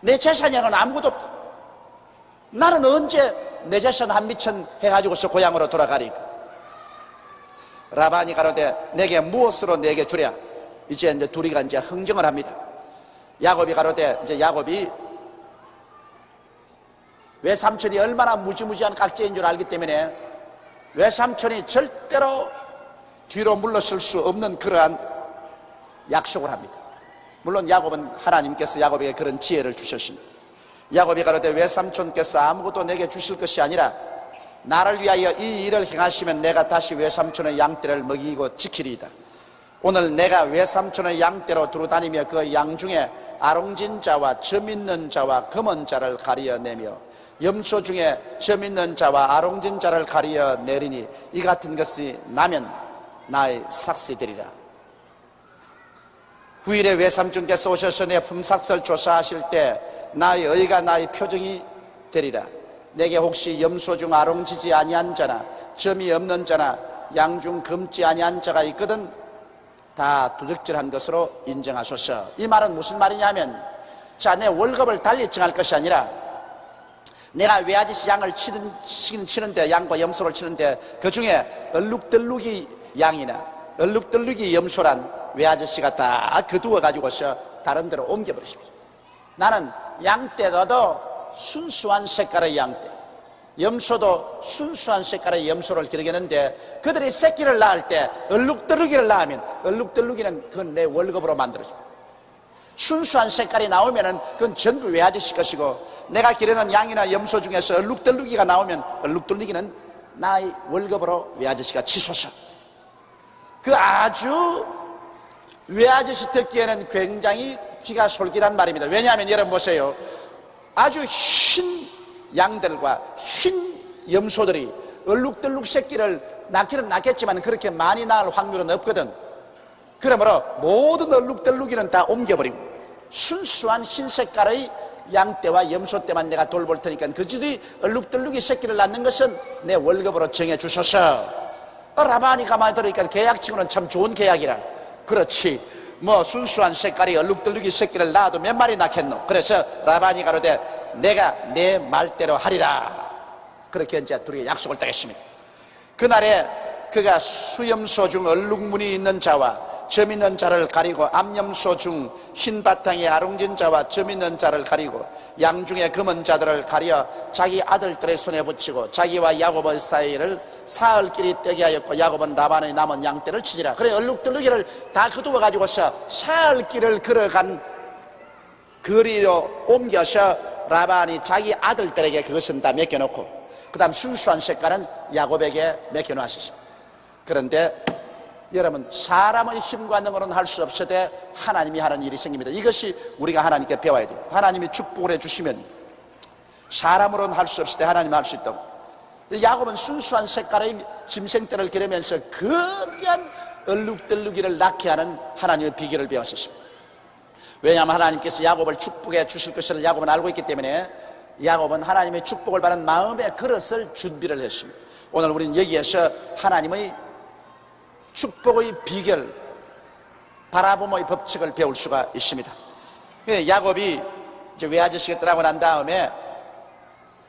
내 재산이라는 아무것도 없다. 나는 언제 내 재산 한 미천 해가지고서 고향으로 돌아가리까? 라반이 가로되 내게 무엇으로 내게 주랴? 이제 이제 둘이가 이제 흥정을 합니다. 야곱이 가로되 이제 야곱이 외삼촌이 얼마나 무지무지한 각제인 줄 알기 때문에 외삼촌이 절대로 뒤로 물러설 수 없는 그러한 약속을 합니다. 물론 야곱은 하나님께서 야곱에게 그런 지혜를 주셨습니다. 야곱이 가로되 외삼촌께서 아무것도 내게 주실 것이 아니라 나를 위하여 이 일을 행하시면 내가 다시 외삼촌의 양떼를 먹이고 지키리이다. 오늘 내가 외삼촌의 양떼로 두루 다니며 그 양 중에 아롱진 자와 점 있는 자와 검은 자를 가리어내며 염소 중에 점 있는 자와 아롱진 자를 가리어내리니 이 같은 것이 나면 나의 삭시 되리라. 후일에 외삼촌께서 오셔서 내 품삭설 조사하실 때 나의 의가 나의 표정이 되리라. 내게 혹시 염소 중 아롱지지 아니한 자나 점이 없는 자나 양 중 금지 아니한 자가 있거든 다 도둑질한 것으로 인정하소서. 이 말은 무슨 말이냐면 자, 내 월급을 달리 정할 것이 아니라 내가 외아저씨 양을 치는, 치는, 치는데, 양과 염소를 치는데, 그 중에 얼룩덜룩이 양이나 얼룩덜룩이 염소란 외아저씨가 다 거두어가지고서 다른 데로 옮겨버리십시오. 나는 양떼도 순수한 색깔의 양떼, 염소도 순수한 색깔의 염소를 기르겠는데 그들이 새끼를 낳을 때 얼룩덜룩이를 낳으면 얼룩덜룩이는 그건 내 월급으로 만들어줍니다. 순수한 색깔이 나오면은 그건 전부 외아저씨 것이고 내가 기르는 양이나 염소 중에서 얼룩덜룩이가 나오면 얼룩덜룩이는 나의 월급으로 외아저씨가 치소서. 그 아주 외아저씨 듣기에는 굉장히 귀가 솔깃한 말입니다. 왜냐하면 여러분 보세요. 아주 흰 양들과 흰 염소들이 얼룩덜룩 새끼를 낳기는 낳겠지만 그렇게 많이 낳을 확률은 없거든. 그러므로 모든 얼룩덜룩이는 다 옮겨버리고 순수한 흰 색깔의 양떼와 염소떼만 내가 돌볼 테니까 그들이 얼룩덜룩이 새끼를 낳는 것은 내 월급으로 정해 주소서. 어, 라반이 가만히 들으니까 계약치고는 참 좋은 계약이라. 그렇지. 뭐 순수한 색깔이 얼룩덜룩이 새끼를 낳아도 몇 마리 낳겠노. 그래서 라반이 가로되 내가 내 말대로 하리라. 그렇게 이제 둘이 약속을 따겠습니다. 그날에 그가 수염소 중 얼룩무늬 있는 자와 점 있는 자를 가리고 암염소 중 흰 바탕에 아롱진 자와 점 있는 자를 가리고 양 중에 검은 자들을 가려 자기 아들들의 손에 붙이고 자기와 야곱의 사이를 사흘길이 떼게 하였고 야곱은 라반의 남은 양떼를 치지라. 그래 얼룩덜룩이를 다 거두어 가지고서 사흘길을 걸어간 거리로 옮겨서 라반이 자기 아들들에게 그것은 다 맡겨놓고 그 다음 순수한 색깔은 야곱에게 맡겨놓았습니다 그런데 여러분 사람의 힘과 능으로는 할 수 없어도 하나님이 하는 일이 생깁니다. 이것이 우리가 하나님께 배워야 돼요. 하나님이 축복을 해주시면 사람으로는 할 수 없을 때 하나님 할 수 있다고. 야곱은 순수한 색깔의 짐승떼를 기르면서 거대한 얼룩덜룩이를 낳게 하는 하나님의 비결을 배웠었습니다. 왜냐하면 하나님께서 야곱을 축복해 주실 것을 야곱은 알고 있기 때문에 야곱은 하나님의 축복을 받는 마음의 그릇을 준비를 했습니다. 오늘 우리는 여기에서 하나님의 축복의 비결, 바라봄의 법칙을 배울 수가 있습니다. 예, 야곱이 이제 외아저씨가 떠나고 난 다음에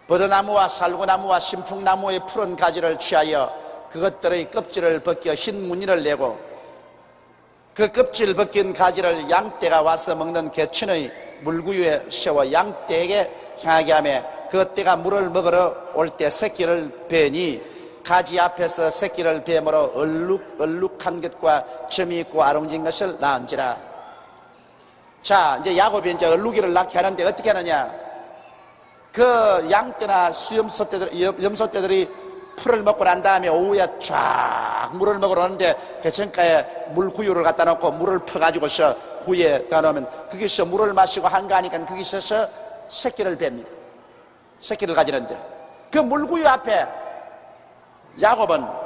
버드나무와 살구나무와 심풍나무의 푸른 가지를 취하여 그것들의 껍질을 벗겨 흰 무늬를 내고 그 껍질 벗긴 가지를 양떼가 와서 먹는 개천의 물구유에 세워 양떼에게 향하게 하며 그 떼가 물을 먹으러 올 때 새끼를 베니 가지 앞에서 새끼를 뱀으로 얼룩 얼룩한 것과 점이 있고 아롱진 것을 낳은지라. 자 이제 야곱이 이제 얼룩이를 낳게 하는데 어떻게 하느냐? 그 양떼나 수염소 떼들 염소 떼들이 풀을 먹고 난 다음에 오후에 쫙 물을 먹으러 오는데 개천가에 물구유를 갖다 놓고 물을 퍼가지고 서 구에 다 놓으면 거기서 물을 마시고 한가하니까 거기서 새끼를 뱀니다. 새끼를 가지는데. 그 물구유 앞에 야곱은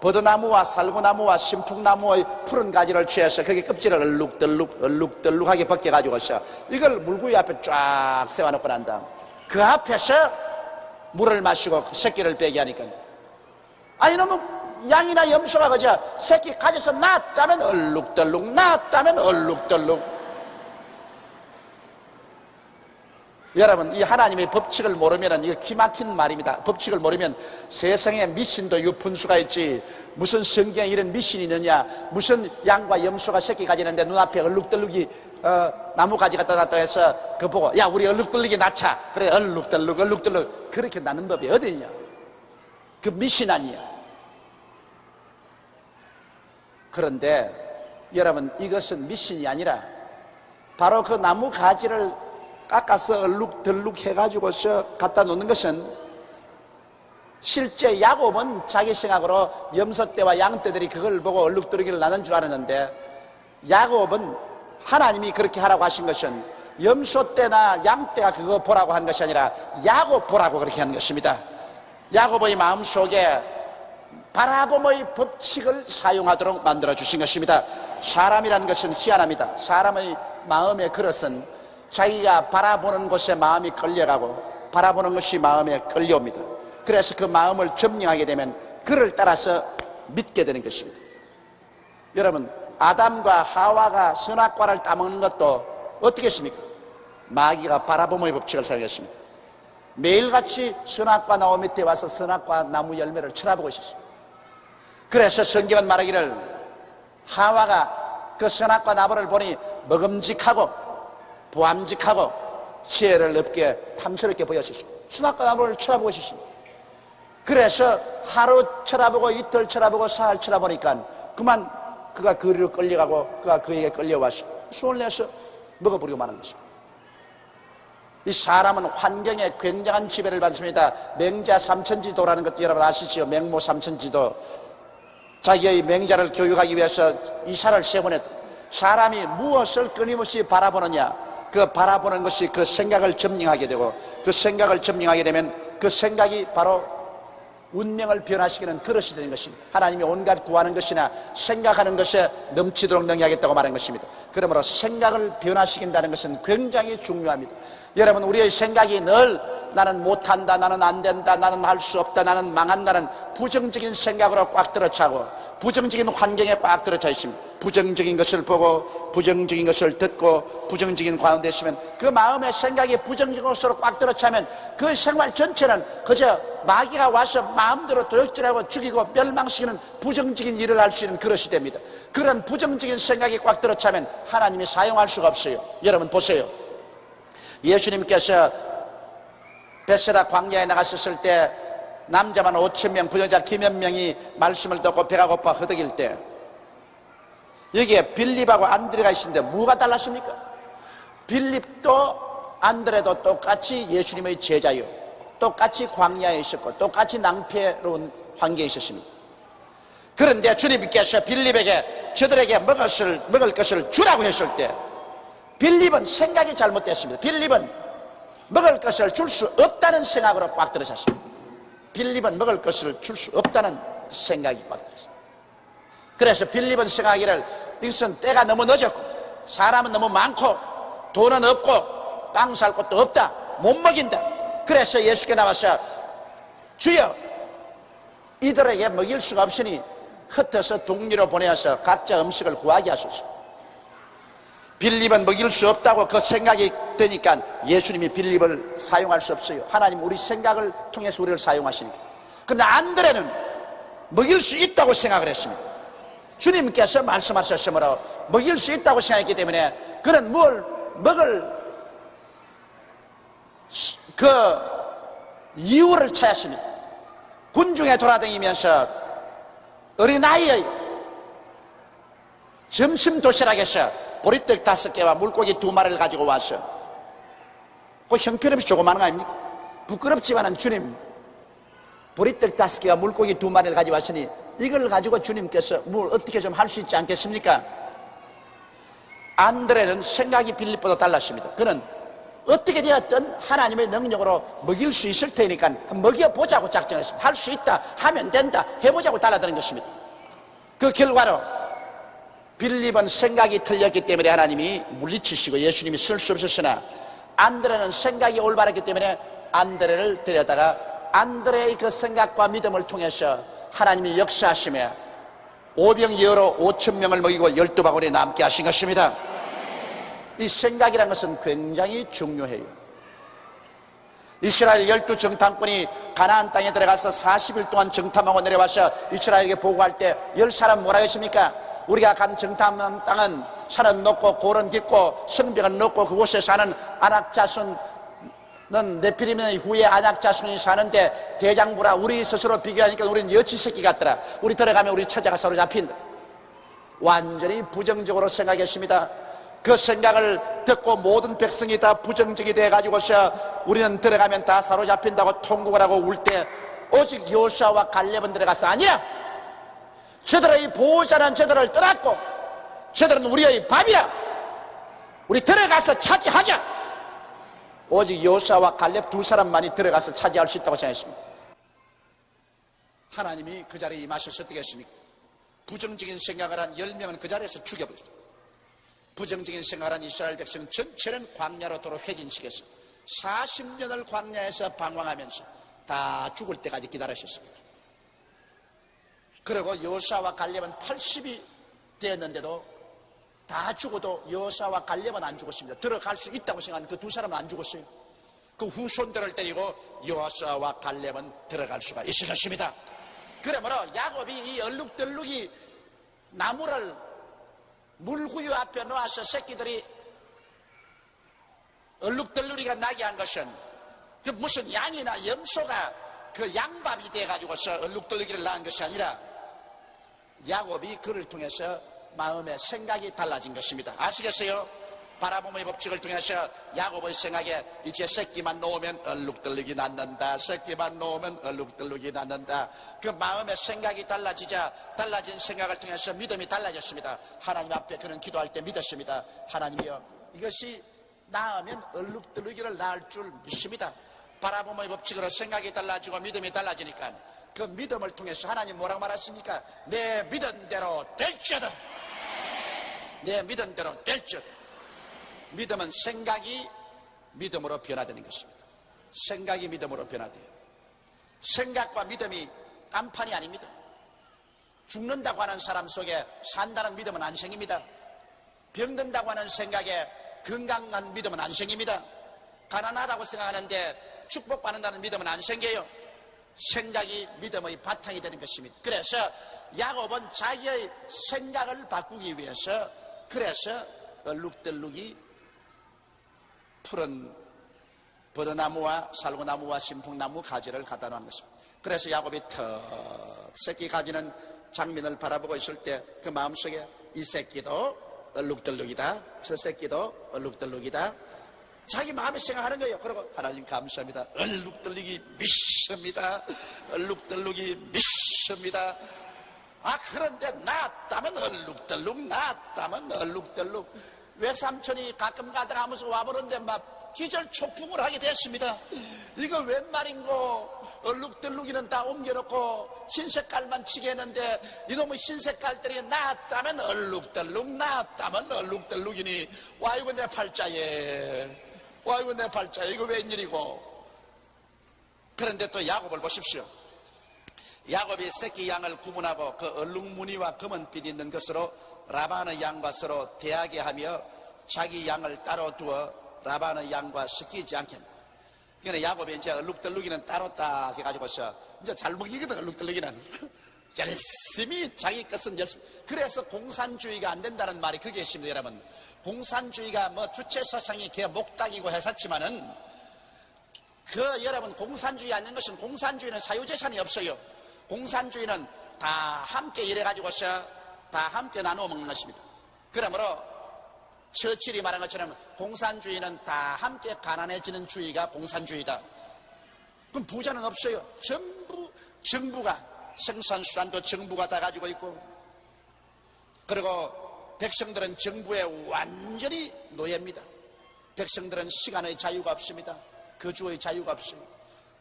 버드나무와 살구나무와 심풍나무의 푸른 가지를 취해서 거기 껍질을 얼룩덜룩 얼룩덜룩하게 벗겨가지고서 이걸 물구이 앞에 쫙 세워놓고 난 다음 그 앞에서 물을 마시고 그 새끼를 빼게 하니까 아니 너무 양이나 염소가 그저 새끼 가져서 낳았다면 얼룩덜룩 낳았다면 얼룩덜룩 여러분 이 하나님의 법칙을 모르면 이게 기막힌 말입니다. 법칙을 모르면 세상에 미신도 유분수가 있지. 무슨 성경에 이런 미신이 있느냐? 무슨 양과 염소가 새끼 가지는데 눈앞에 얼룩덜룩이 어, 나무 가지 갖다 놨다 해서 그 보고 야 우리 얼룩덜룩이 낳자. 그래 얼룩덜룩 얼룩덜룩. 그렇게 낳는 법이 어디 있냐? 그 미신 아니야. 그런데 여러분 이것은 미신이 아니라 바로 그 나무 가지를 깎아서 얼룩덜룩 해가지고서 갖다 놓는 것은 실제 야곱은 자기 생각으로 염소떼와 양떼들이 그걸 보고 얼룩덜룩이를 나는 줄 알았는데 야곱은 하나님이 그렇게 하라고 하신 것은 염소떼나 양떼가 그거 보라고 한 것이 아니라 야곱 보라고 그렇게 한 것입니다. 야곱의 마음 속에 바라봄의 법칙을 사용하도록 만들어 주신 것입니다. 사람이라는 것은 희한합니다. 사람의 마음의 그릇은 자기가 바라보는 곳에 마음이 끌려가고 바라보는 것이 마음에 끌려옵니다. 그래서 그 마음을 점령하게 되면 그를 따라서 믿게 되는 것입니다. 여러분, 아담과 하와가 선악과를 따먹는 것도 어떻게 했습니까? 마귀가 바라봄의 법칙을 사용했습니다. 매일같이 선악과 나무 밑에 와서 선악과 나무 열매를 쳐다보고 있었습니다. 그래서 성경은 말하기를 하와가 그 선악과 나무를 보니 먹음직하고 부함직하고 지혜를 없게 탐스럽게 보였습니다. 선악과 나무를 쳐다보고 있었습니다. 그래서 하루 쳐다보고 이틀 쳐다보고 사흘 쳐다보니까 그만 그가 그리로 끌려가고 그가 그에게 끌려와서 손을 내서 먹어버리고 마는 것입니다. 이 사람은 환경에 굉장한 지배를 받습니다. 맹자 삼천지도라는 것도 여러분 아시지요? 맹모 삼천지도. 자기의 맹자를 교육하기 위해서 이사를 세번했다. 사람이 무엇을 끊임없이 바라보느냐. 그 바라보는 것이 그 생각을 점령하게 되고 그 생각을 점령하게 되면 그 생각이 바로 운명을 변화시키는 그릇이 되는 것입니다. 하나님이 온갖 구하는 것이나 생각하는 것에 넘치도록 능하겠다고 말한 것입니다. 그러므로 생각을 변화시킨다는 것은 굉장히 중요합니다. 여러분 우리의 생각이 늘 나는 못한다 나는 안 된다 나는 할 수 없다 나는 망한다는 부정적인 생각으로 꽉 들어차고 부정적인 환경에 꽉 들어차 있습니다. 부정적인 것을 보고 부정적인 것을 듣고 부정적인 가운데 있으면 그 마음의 생각이 부정적인 것으로 꽉 들어차면 그 생활 전체는 그저 마귀가 와서 마음대로 도역질하고 죽이고 멸망시키는 부정적인 일을 할 수 있는 그릇이 됩니다. 그런 부정적인 생각이 꽉 들어차면 하나님이 사용할 수가 없어요. 여러분 보세요 예수님께서 베세다 광야에 나갔었을 때 남자만 5천 명, 부여자 김연 명이 말씀을 듣고 배가 고파 허덕일 때 여기에 빌립하고 안드레가 있는데 뭐가 달랐습니까? 빌립도 안드레도 똑같이 예수님의 제자요. 똑같이 광야에 있었고 똑같이 낭패로운 환경에 있었습니다. 그런데 주님께서 빌립에게 저들에게 먹을 것을, 먹을 것을 주라고 했을 때 빌립은 생각이 잘못됐습니다. 빌립은 먹을 것을 줄 수 없다는 생각으로 꽉 들어섰습니다. 빌립은 먹을 것을 줄 수 없다는 생각이 꽉 들었습니다. 그래서 빌립은 생각하기를 이것은 때가 너무 늦었고 사람은 너무 많고 돈은 없고 빵살 것도 없다. 못 먹인다. 그래서 예수께 나와서 주여 이들에게 먹일 수가 없으니 흩어서 동리로 보내어서 각자 음식을 구하게 하소서. 빌립은 먹일 수 없다고 그 생각이 되니까 예수님이 빌립을 사용할 수 없어요. 하나님 우리 생각을 통해서 우리를 사용하시니까. 그런데 안드레는 먹일 수 있다고 생각을 했습니다. 주님께서 말씀하셨으므로 먹일 수 있다고 생각했기 때문에 그는 뭘 먹을 그 이유를 찾았습니다. 군중에 돌아다니면서 어린아이의 점심 도시락에서 보리떡 다섯 개와 물고기 두 마리를 가지고 와서 그 형편없이 조그마한 거 아닙니까? 부끄럽지만은 주님 보리떡 다섯 개와 물고기 두 마리를 가지고 왔으니 이걸 가지고 주님께서 뭘 어떻게 좀 할 수 있지 않겠습니까? 안드레는 생각이 빌립보다 달랐습니다. 그는 어떻게 되었든 하나님의 능력으로 먹일 수 있을 테니까 먹여보자고 작정했습니다. 할 수 있다, 하면 된다, 해보자고 달라드는 것입니다. 그 결과로 빌립은 생각이 틀렸기 때문에 하나님이 물리치시고 예수님이 쓸 수 없었으나 안드레는 생각이 올바랐기 때문에 안드레를 데려다가 안드레의 그 생각과 믿음을 통해서 하나님이 역사하시며 오병이어로 5천 명을 먹이고 열두 바구니 남게 하신 것입니다. 이 생각이라는 것은 굉장히 중요해요. 이스라엘 열두 정탐꾼이 가나안 땅에 들어가서 40일 동안 정탐하고 내려와서 이스라엘에게 보고할 때 열 사람 뭐라 했습니까? 우리가 간 정탐한 땅은 산은 높고 골은 깊고 성벽은 높고 그곳에 사는 는 네피림의 후에 안악자손이 사는데 대장부라 우리 스스로 비교하니까 우리는 여치 새끼 같더라. 우리 들어가면 우리 처자가 사로잡힌다. 완전히 부정적으로 생각했습니다. 그 생각을 듣고 모든 백성이 다 부정적이 돼가지고서 우리는 들어가면 다 사로잡힌다고 통곡을 하고 울 때 오직 요샤와 갈렙은 들어가서 아니야 저들의 보호자는 저들을 떠났고 저들은 우리의 밥이라. 우리 들어가서 차지하자. 오직 요사와 갈렙 두 사람만이 들어가서 차지할 수 있다고 생각했습니다. 하나님이 그 자리에 임하셔서 어떻게 했습니까? 부정적인 생각을 한 10명은 그 자리에서 죽여버렸습니다. 부정적인 생각을 한 이스라엘 백성 전체는 광야로 도로 회진시켰습니다. 40년을 광야에서 방황하면서 다 죽을 때까지 기다리셨습니다 그리고 요사와 갈렙은 80이 되었는데도 다 죽어도 여사와 갈렙은 안 죽었습니다. 들어갈 수 있다고 생각하는 그 두 사람은 안 죽었어요. 그 후손들을 때리고 여사와 갈렙은 들어갈 수가 있을 것입니다. 그러므로 야곱이 이 얼룩덜룩이 나무를 물구유 앞에 놓아서 새끼들이 얼룩덜룩이가 나게 한 것은 그 무슨 양이나 염소가 그 양밥이 돼가지고서 얼룩덜룩이를 낳은 것이 아니라 야곱이 그를 통해서 마음의 생각이 달라진 것입니다. 아시겠어요? 바라봄의 법칙을 통해서 야곱의 생각에 이제 새끼만 놓으면 얼룩덜룩이 낳는다. 새끼만 놓으면 얼룩덜룩이 낳는다. 그 마음의 생각이 달라지자 달라진 생각을 통해서 믿음이 달라졌습니다. 하나님 앞에 그는 기도할 때 믿었습니다. 하나님이여 이것이 낳으면 얼룩덜룩이를 낳을 줄 믿습니다. 바라봄의 법칙으로 생각이 달라지고 믿음이 달라지니까 그 믿음을 통해서 하나님 뭐라고 말하십니까? 내 믿은 대로 될지어다. 내 믿은 대로 될지어다. 믿음은 생각이 믿음으로 변화되는 것입니다. 생각이 믿음으로 변화돼요. 생각과 믿음이 딴판이 아닙니다. 죽는다고 하는 사람 속에 산다는 믿음은 안 생깁니다. 병든다고 하는 생각에 건강한 믿음은 안 생깁니다. 가난하다고 생각하는데 축복받는다는 믿음은 안 생겨요. 생각이 믿음의 바탕이 되는 것입니다. 그래서 야곱은 자기의 생각을 바꾸기 위해서 그래서 얼룩덜룩이 푸른 버드나무와 살구나무와 신풍나무 가지를 갖다 놓은 것입니다. 그래서 야곱이 턱 새끼 가지는 장면을 바라보고 있을 때 그 마음속에 이 새끼도 얼룩덜룩이다. 저 새끼도 얼룩덜룩이다. 자기 마음에 생각하는 거예요. 그리고 하나님 감사합니다. 얼룩덜룩이 미습니다. 얼룩덜룩이 미습니다. 아 그런데 낳았다면 얼룩덜룩 낳았다면 얼룩덜룩 외삼촌이 가끔 가다가 하면서 와보는데 막 기절 초풍을 하게 됐습니다. 이거 웬 말인고 얼룩덜룩이는 다 옮겨놓고 흰색깔만 치게 했는데 이놈의 흰색깔들이 나았다면 얼룩덜룩 나았다면 얼룩덜룩이니 와 이거 내 팔자에 와 이거 내 팔자에 이거 웬일이고. 그런데 또 야곱을 보십시오. 야곱이 새끼 양을 구분하고 그 얼룩무늬와 검은빛 있는 것으로 라반의 양과 서로 대하게 하며 자기 양을 따로 두어 라반의 양과 섞이지 않겠다. 그러니까 야곱이 이제 얼룩덜룩이는 따로 딱 해가지고서 이제 잘 먹이거든 얼룩덜룩이는. 열심히 자기 것은 열심히 그래서 공산주의가 안 된다는 말이 그게 있습니다 여러분 공산주의가 뭐 주체 사상이 개 목닥이고 해샀지만은 그 여러분 공산주의 하는 것은 공산주의는 사유재산이 없어요 공산주의는 다 함께 일해가지고서 다 함께 나누어 먹는 것입니다. 그러므로 처칠이 말한 것처럼 공산주의는 다 함께 가난해지는 주의가 공산주의다. 그럼 부자는 없어요. 전부 정부가 생산수단도 정부가 다 가지고 있고 그리고 백성들은 정부의 완전히 노예입니다. 백성들은 시간의 자유가 없습니다. 거주의 자유가 없습니다.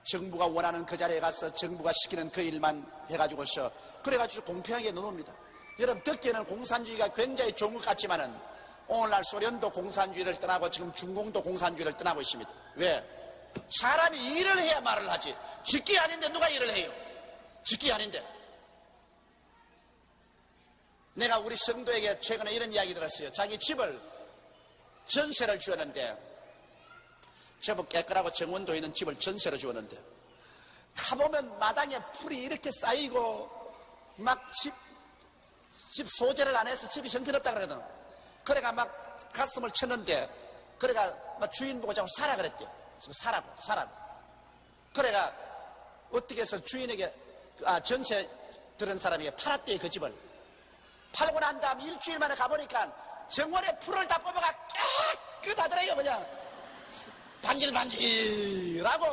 정부가 원하는 그 자리에 가서 정부가 시키는 그 일만 해가지고서 그래가지고 공평하게 노놉니다. 여러분 듣기에는 공산주의가 굉장히 좋은 것 같지만은 오늘날 소련도 공산주의를 떠나고 지금 중공도 공산주의를 떠나고 있습니다. 왜? 사람이 일을 해야 말을 하지. 짓기 아닌데 누가 일을 해요? 짓기 아닌데. 내가 우리 성도에게 최근에 이런 이야기 들었어요. 자기 집을 전세를 주었는데 제법 깨끗하고 정원도 있는 집을 전세로 주었는데 가보면 마당에 풀이 이렇게 쌓이고 막 집 집 소재를 안 해서 집이 형편없다 그러거든. 그래가 막 가슴을 쳤는데, 그래가 막 주인 보고 자꾸 사라 그랬대. 지금 사라고, 사라고. 그래가 어떻게 해서 주인에게, 아, 전세 들은 사람에게 팔았대요, 그 집을. 팔고 난 다음 일주일 만에 가보니까 정원에 풀을 다 뽑아가 깨끗하더래요, 그냥. 반질반질하고,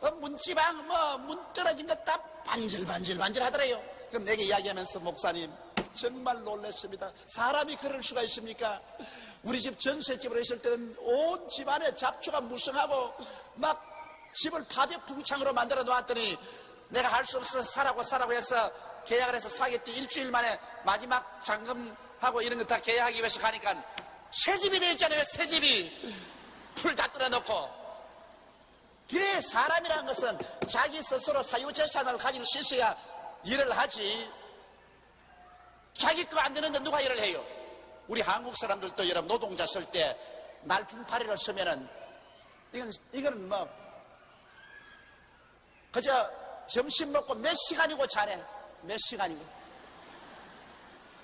어, 문지방, 뭐, 문 떨어진 것 다 반질반질반질 하더래요. 그럼 내게 이야기하면서 목사님, 정말 놀랐습니다. 사람이 그럴 수가 있습니까? 우리 집 전셋집으로 있을 때는 온 집안에 잡초가 무성하고 막 집을 파벽 풍창으로 만들어 놓았더니 내가 할 수 없어 사라고 사라고 해서 계약을 해서 사겠대 일주일 만에 마지막 잔금하고 이런 거 다 계약하기 위해서 가니까 새 집이 되어 있잖아요? 새 집이. 풀 다 뜯어놓고. 그래 사람이라는 것은 자기 스스로 사유재산을 가질 수 있어야 일을 하지. 자기 거 안 되는데 누가 일을 해요? 우리 한국 사람들도 여러분 노동자 쓸 때 날품파리를 쓰면은 이건 이거는 뭐 그저 점심 먹고 몇 시간이고 자네 몇 시간이고.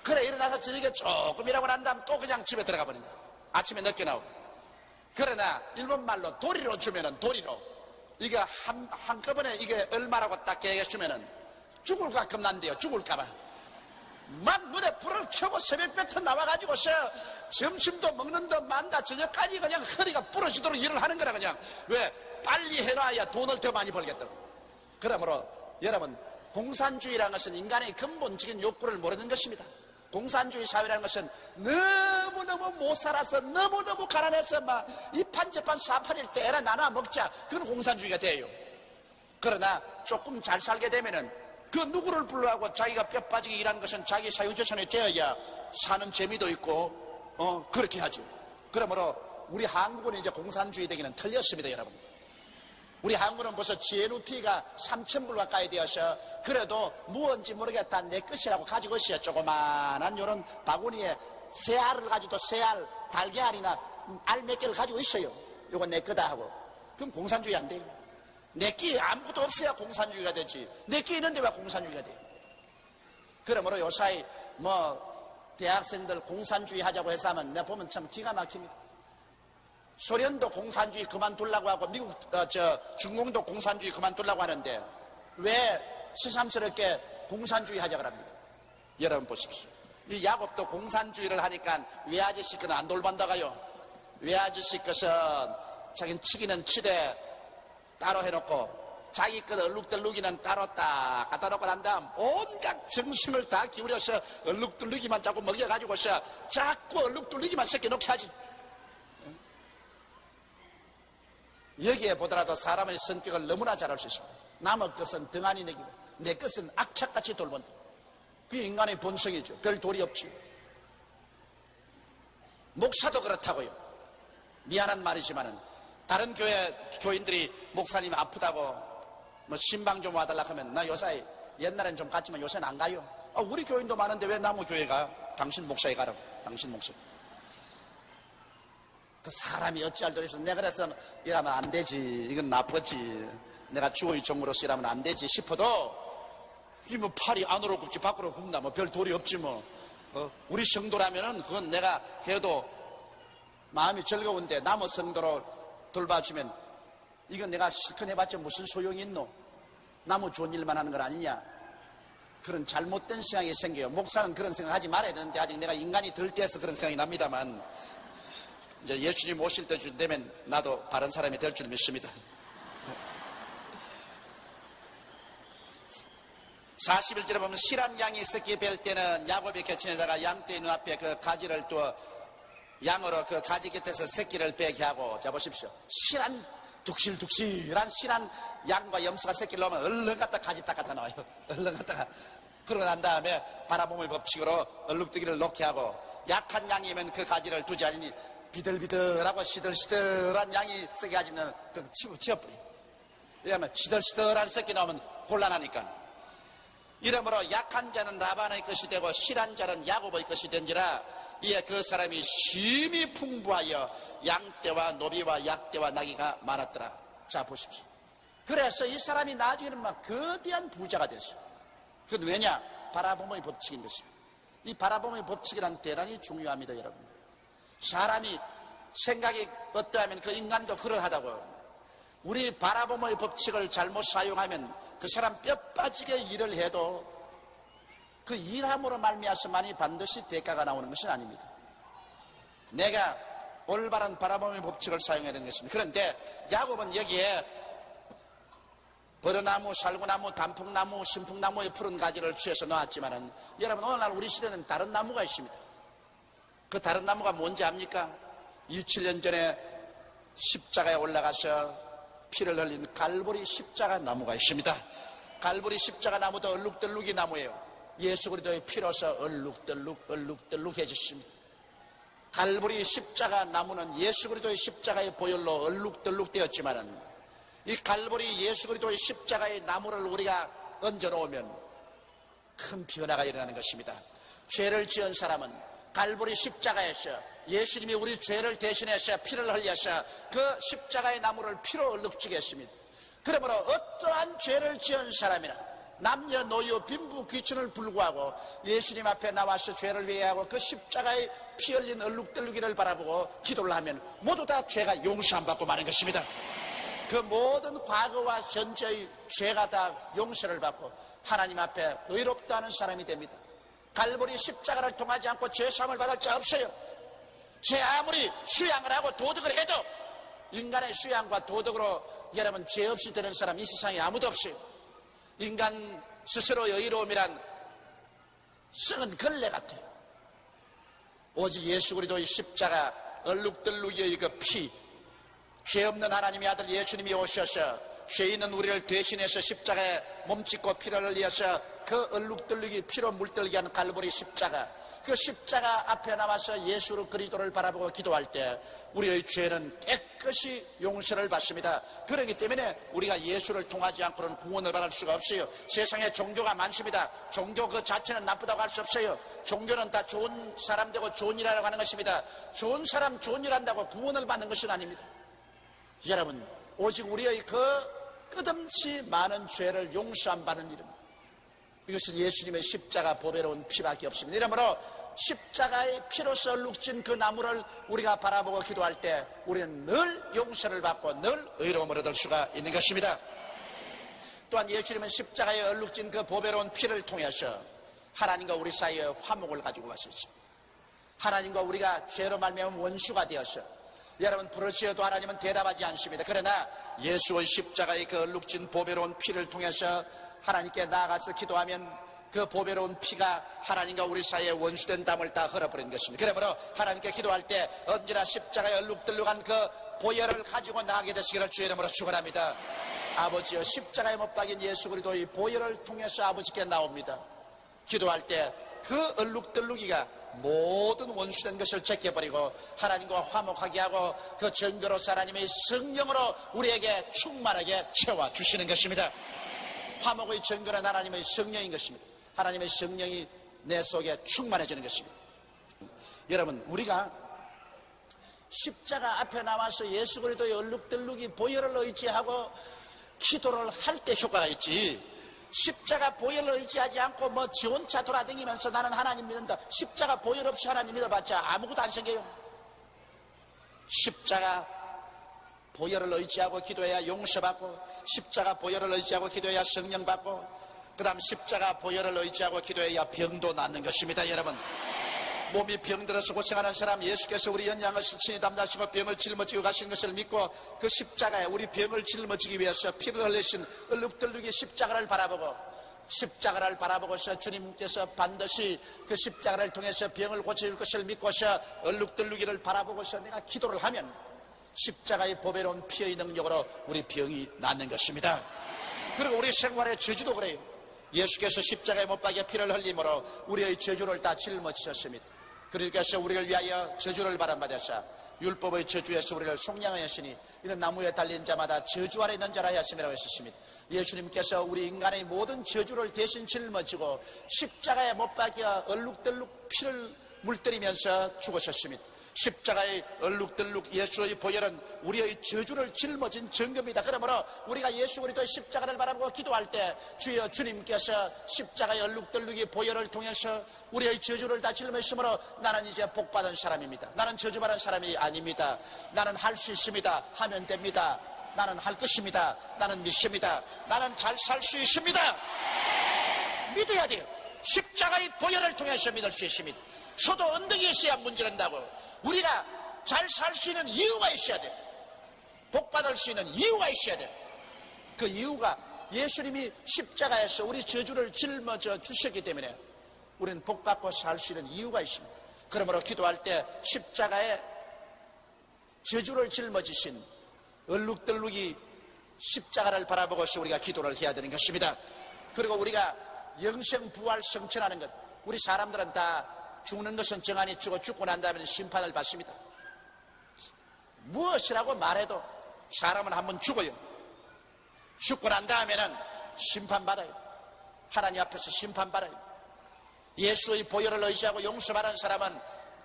그래 일어나서 저녁에 조금 일하고 난 다음 또 그냥 집에 들어가 버린다 아침에 늦게 나오고. 그러나 일본말로 도리로 주면은 도리로. 이게 한, 한꺼번에 이게 얼마라고 딱 계획해주면은 죽을까 겁난대요 죽을까봐. 막 눈에 불을 켜고 새벽부터 나와가지고 서 점심도 먹는다 만다 저녁까지 그냥 허리가 부러지도록 일을 하는 거라 그냥. 왜? 빨리 해놔야 돈을 더 많이 벌겠다고. 그러므로 여러분 공산주의라는 것은 인간의 근본적인 욕구를 모르는 것입니다. 공산주의 사회라는 것은 너무너무 못 살아서 너무너무 가난해서 막 이판저판 사판일 때 에라 나눠 먹자. 그건 공산주의가 돼요. 그러나 조금 잘 살게 되면은 그 누구를 불러하고 자기가 뼈 빠지게 일하는 것은 자기 사유재산이 되어야 사는 재미도 있고 어 그렇게 하죠. 그러므로 우리 한국은 이제 공산주의 되기는 틀렸습니다 여러분 우리 한국은 벌써 GNP가 3천불 가까이 되어서 그래도 무언지 모르겠다. 내 것이라고 가지고 있어요 조그만한 요런 바구니에 새 알을 가지고 새알 달걀이나 알 몇 개를 가지고 있어요. 요건 내 거다 하고. 그럼 공산주의 안 돼요. 내끼 아무것도 없어야 공산주의가 되지. 내끼 있는데 왜 공산주의가 돼? 그러므로 요사이 뭐 대학생들 공산주의 하자고 해서 하면 내가 보면 참 기가 막힙니다 소련도 공산주의 그만두려고 하고 미국 어, 저 중공도 공산주의 그만두려고 하는데 왜 새삼스럽게 공산주의 하자 그럽니까? 여러분 보십시오. 이 야곱도 공산주의를 하니까 외아저씨 거는 안 돌반다가요? 외아저씨 것은 자기는 치기는 치되 따로 해놓고 자기 것 얼룩덜룩이는 따로 딱 갖다 놓고 난 다음 온갖 정신을 다 기울여서 얼룩덜룩이만 자꾸 먹여가지고서 자꾸 얼룩덜룩이만 새겨놓게 하지 여기에 보더라도 사람의 성격을 너무나 잘 알 수 있습니다 남의 것은 등한히 내기고 내 것은 악착같이 돌본다 그게 인간의 본성이죠 별 도리 없지 목사도 그렇다고요 미안한 말이지만은 다른 교회 교인들이 목사님 아프다고 뭐 신방 좀 와달라 하면 나 요사이 옛날엔 좀 갔지만 요새는 안 가요. 아, 우리 교인도 많은데 왜 나무 교회 가? 당신 목사에 가라고. 당신 목사. 그 사람이 어찌할 도리 있어. 내가 그래서 이러면 안 되지. 이건 나쁘지. 내가 주의 종으로서 이러면 안 되지 싶어도 이게 뭐 팔이 안으로 굽지 밖으로 굽나 뭐 별 도리 없지 뭐. 어, 우리 성도라면은 그건 내가 해도 마음이 즐거운데 남의 성도로 돌봐주면 이건 내가 실컷 해봤자 무슨 소용이 있노? 나무 좋은 일만 하는 건 아니냐? 그런 잘못된 생각이 생겨요. 목사는 그런 생각 하지 말아야 되는데 아직 내가 인간이 덜 때서 그런 생각이 납니다만 이제 예수님 오실 때쯤 되면 나도 바른 사람이 될 줄 믿습니다. 41절에 보면 실한 양이 새끼 뵐 때는 야곱이 개천에다가 양떼 눈앞에 그 가지를 두어 양으로 그 가지 곁에서 새끼를 빼게 하고 자 보십시오 실한 둑실둑실한 실한 양과 염소가 새끼를 넣으면 얼른 갖다 가지 딱 갖다 나와요 얼른 갖다가 그러고 난 다음에 바라봄의 법칙으로 얼룩뜨기를 놓게 하고 약한 양이면 그 가지를 두지 않으니 비들비들하고 시들시들한 양이 새끼 가지면 그 치워버려 왜냐하면 시들시들한 새끼 나오면 곤란하니까. 이러므로 약한 자는 라반의 것이 되고 실한 자는 야곱의 것이 된지라 이에 그 사람이 심히 풍부하여 양떼와 노비와 약떼와 나귀가 많았더라. 자 보십시오. 그래서 이 사람이 나중에는 막 거대한 부자가 됐어요 그건 왜냐? 바라봄의 법칙인 것입니다. 이 바라봄의 법칙이란 대단히 중요합니다 여러분 사람이 생각이 어떠하면 그 인간도 그러하다고 우리 바라봄의 법칙을 잘못 사용하면 그 사람 뼈 빠지게 일을 해도 그 일함으로 말미암아서만이 반드시 대가가 나오는 것은 아닙니다. 내가 올바른 바라봄의 법칙을 사용해야 되는 것입니다. 그런데 야곱은 여기에 버러나무, 살구나무, 단풍나무, 신풍나무의 푸른 가지를 취해서 놓았지만 은 여러분 오늘날 우리 시대는 다른 나무가 있습니다. 그 다른 나무가 뭔지 압니까? 27년 전에 십자가에 올라가서 피를 흘린 갈보리 십자가 나무가 있습니다. 갈보리 십자가 나무도 얼룩덜룩이 나무예요. 예수 그리스도의 피로서 얼룩덜룩 얼룩덜룩해졌습니다. 갈보리 십자가 나무는 예수 그리스도의 십자가의 보혈로 얼룩덜룩 되었지만은 이 갈보리 예수 그리스도의 십자가의 나무를 우리가 얹어 놓으면 큰 변화가 일어나는 것입니다. 죄를 지은 사람은 갈보리 십자가에서 예수님이 우리 죄를 대신해서 피를 흘려서 그 십자가의 나무를 피로 얼룩지게 했습니다. 그러므로 어떠한 죄를 지은 사람이나 남녀 노유 빈부 귀천을 불구하고 예수님 앞에 나와서 죄를 회개하고 그 십자가에 피 흘린 얼룩덜룩이를 바라보고 기도를 하면 모두 다 죄가 용서 안 받고 마는 것입니다. 그 모든 과거와 현재의 죄가 다 용서를 받고 하나님 앞에 의롭다는 사람이 됩니다. 갈보리 십자가를 통하지 않고 죄사함을 받을 자 없어요. 죄 아무리 수양을 하고 도덕을 해도 인간의 수양과 도덕으로 여러분 죄 없이 되는 사람 이 세상에 아무도 없어요. 인간 스스로 여의로움이란 썩은 걸레 같아요. 오직 예수 그리도의 십자가 얼룩덜룩의 그 피, 죄 없는 하나님의 아들 예수님이 오셔서 죄 있는 우리를 대신해서 십자가에 몸짓고 피를 흘려서 그 얼룩덜룩이 피로 물들게 하는 갈보리 십자가 그 십자가 앞에 나와서 예수로 그리스도를 바라보고 기도할 때 우리의 죄는 깨끗이 용서를 받습니다. 그렇기 때문에 우리가 예수를 통하지 않고는 구원을 받을 수가 없어요. 세상에 종교가 많습니다. 종교 그 자체는 나쁘다고 할 수 없어요. 종교는 다 좋은 사람 되고 좋은 일하라고 하는 것입니다. 좋은 사람 좋은 일 한다고 구원을 받는 것은 아닙니다. 여러분 오직 우리의 그 끝없이 많은 죄를 용서 안 받는 이름 이것은 예수님의 십자가 보배로운 피밖에 없습니다. 이러므로 십자가의 피로서 룩진 그 나무를 우리가 바라보고 기도할 때 우리는 늘 용서를 받고 늘 의로움을 얻을 수가 있는 것입니다. 또한 예수님은 십자가에 얼룩진 그 보배로운 피를 통해서 하나님과 우리 사이에 화목을 가지고 왔었습니다. 하나님과 우리가 죄로 말미암은 원수가 되어서 여러분 부르짖어도 하나님은 대답하지 않습니다. 그러나 예수의 십자가의 그 얼룩진 보배로운 피를 통해서 하나님께 나아가서 기도하면 그 보배로운 피가 하나님과 우리 사이에 원수된 담을 다 흘어버린 것입니다. 그러므로 하나님께 기도할 때 언제나 십자가에 얼룩들룩한 그 보혈을 가지고 나가게 되시기를 주의 이름으로 축원합니다. 아버지여 십자가에 못 박인 예수 그리도의 보혈을 통해서 아버지께 나옵니다. 기도할 때 그 얼룩들룩이가 모든 원수된 것을 제껴버리고 하나님과 화목하게 하고 그 증거로서 하나님의 성령으로 우리에게 충만하게 채워주시는 것입니다. 화목의 증거는 하나님의 성령인 것입니다. 하나님의 성령이 내 속에 충만해지는 것입니다. 여러분, 우리가 십자가 앞에 나와서 예수 그리도의 얼룩덜룩이 보혈을 의지하고 기도를 할 때 효과가 있지. 십자가 보혈을 의지하지 않고 뭐지 혼자 돌아다니면서 나는 하나님 믿는다. 십자가 보혈 없이 하나님 믿어봤자 아무것도 안 생겨요. 십자가 보혈을 의지하고 기도해야 용서받고 십자가 보혈을 의지하고 기도해야 성령 받고 그 다음 십자가 보혈을 의지하고 기도해야 병도 낫는 것입니다 여러분 몸이 병들어서 고생하는 사람 예수께서 우리 연양을 신친히 담당하시고 병을 짊어지고 가신 것을 믿고 그 십자가에 우리 병을 짊어지기 위해서 피를 흘리신 얼룩덜룩이 십자가를 바라보고 십자가를 바라보고서 주님께서 반드시 그 십자가를 통해서 병을 고칠 것을 믿고서 얼룩덜룩이를 바라보고서 내가 기도를 하면 십자가의 보배로운 피의 능력으로 우리 병이 낫는 것입니다. 그리고 우리 생활의 저주도 그래요. 예수께서 십자가에 못 박여 피를 흘림으로 우리의 저주를 다 짊어지셨습니다. 그러니까서 우리를 위하여 저주를 바람받으사 율법의 저주에서 우리를 속량하였으니 이는 나무에 달린 자마다 저주 아래 있는 자라 하였음이라고 했었습니다. 예수님께서 우리 인간의 모든 저주를 대신 짊어지고 십자가에 못 박여 얼룩덜룩 피를 물들이면서 죽으셨습니다. 십자가의 얼룩덜룩 예수의 보혈은 우리의 저주를 짊어진 증거입니다. 그러므로 우리가 예수 그리스도의 십자가를 바라보고 기도할 때 주여 주님께서 십자가의 얼룩덜룩이 보혈을 통해서 우리의 저주를 다 짊어심으로 나는 이제 복받은 사람입니다. 나는 저주받은 사람이 아닙니다. 나는 할 수 있습니다. 하면 됩니다. 나는 할 것입니다. 나는 믿습니다. 나는 잘 살 수 있습니다. 믿어야 돼요. 십자가의 보혈을 통해서 믿을 수 있습니다. 소도 언덕이 있어야 문제된다고. 우리가 잘 살 수 있는 이유가 있어야 돼. 복 받을 수 있는 이유가 있어야 돼. 그 이유가 예수님이 십자가에서 우리 저주를 짊어져 주셨기 때문에 우리는 복 받고 살 수 있는 이유가 있습니다. 그러므로 기도할 때 십자가에 저주를 짊어지신 얼룩덜룩이 십자가를 바라보고서 우리가 기도를 해야 되는 것입니다. 그리고 우리가 영생 부활 성천하는 것 우리 사람들은 다 죽는 것은 정한이 죽어 죽고 난 다음에 심판을 받습니다. 무엇이라고 말해도 사람은 한번 죽어요. 죽고 난 다음에는 심판받아요. 하나님 앞에서 심판받아요. 예수의 보혈을 의지하고 용서받은 사람은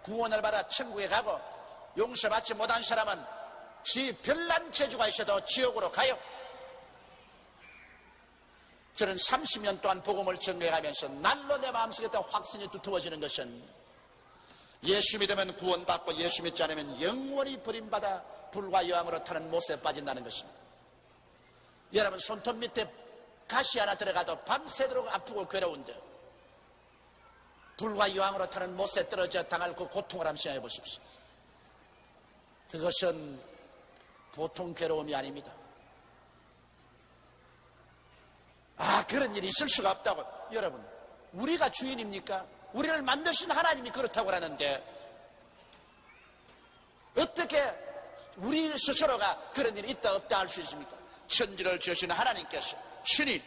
구원을 받아 천국에 가고 용서받지 못한 사람은 지 별난 재주가 있어도 지옥으로 가요. 저는 30년 동안 복음을 전개하면서 날로 내 마음속에 확신이 두터워지는 것은 예수 믿으면 구원받고 예수 믿지 않으면 영원히 버림받아 불과 여왕으로 타는 못에 빠진다는 것입니다. 여러분 손톱 밑에 가시 하나 들어가도 밤새도록 아프고 괴로운데 불과 여왕으로 타는 못에 떨어져 당할 그 고통을 한번 생각해 보십시오. 그것은 보통 괴로움이 아닙니다. 아, 그런 일이 있을 수가 없다고. 여러분, 우리가 주인입니까? 우리를 만드신 하나님이 그렇다고 하는데, 어떻게 우리 스스로가 그런 일이 있다 없다 할 수 있습니까? 천지를 지으신 하나님께서 신이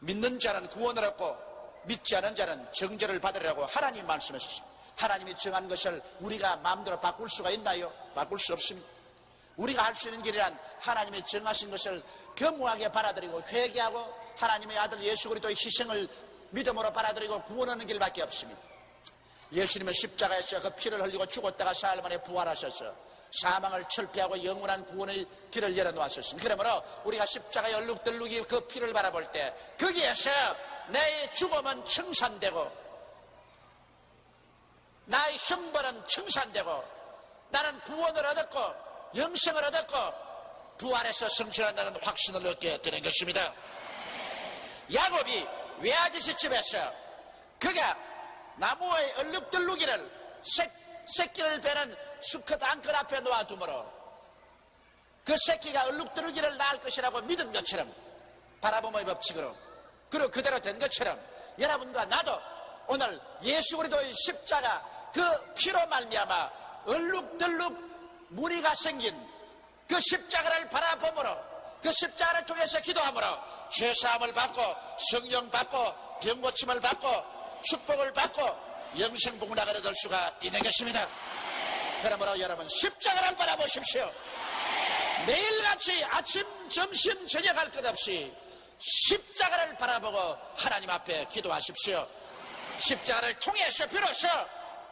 믿는 자는 구원을 얻고 믿지 않은 자는 정죄를 받으라고 하나님 말씀하셨습니다. 하나님이 정한 것을 우리가 마음대로 바꿀 수가 있나요? 바꿀 수 없습니다. 우리가 할 수 있는 길이란 하나님이 정하신 것을 겸허하게 받아들이고 회개하고 하나님의 아들 예수 그리스도의 희생을 믿음으로 받아들이고 구원하는 길밖에 없습니다. 예수님은 십자가에서 그 피를 흘리고 죽었다가 사흘 만에 부활하셔서 사망을 철폐하고 영원한 구원의 길을 열어놓았습니다. 그러므로 우리가 십자가의 얼룩덜룩이 그 피를 바라볼 때 거기에서 내 죽음은 청산되고 나의 형벌은 청산되고 나는 구원을 얻었고 영생을 얻었고 부활해서 성취한다는 확신을 얻게 되는 것입니다. 야곱이 외아저씨 집에서 그가 나무의 얼룩덜룩이를 새, 새끼를 베는 수컷 앙컷 앞에 놓아두므로 그 새끼가 얼룩덜룩이를 낳을 것이라고 믿은 것처럼 바라봄의 법칙으로 그리고 그대로 된 것처럼 여러분과 나도 오늘 예수 그리스도의 십자가 그 피로 말미암아 얼룩덜룩 무리가 생긴 그 십자가를 바라보므로 그 십자가를 통해서 기도함으로 죄사함을 받고 성령 받고 병고침을 받고 축복을 받고 영생복을 나가려 될 수가 있는 것입니다. 그러므로 여러분 십자가를 바라보십시오. 매일같이 아침, 점심, 저녁 할 것 없이 십자가를 바라보고 하나님 앞에 기도하십시오. 십자가를 통해서 비로소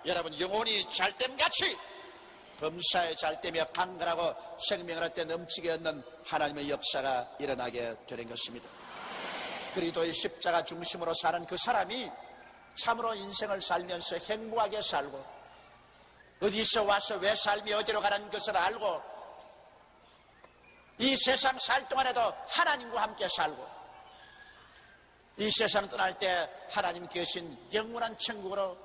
여러분 영혼이 잘됨같이 범사에 잘되며 강건하고 생명을 할때 넘치게 얻는 하나님의 역사가 일어나게 되는 것입니다. 그리도의 십자가 중심으로 사는 그 사람이 참으로 인생을 살면서 행복하게 살고 어디서 와서 왜 삶이 어디로 가는 것을 알고 이 세상 살 동안에도 하나님과 함께 살고 이 세상 떠날 때 하나님 계신 영원한 천국으로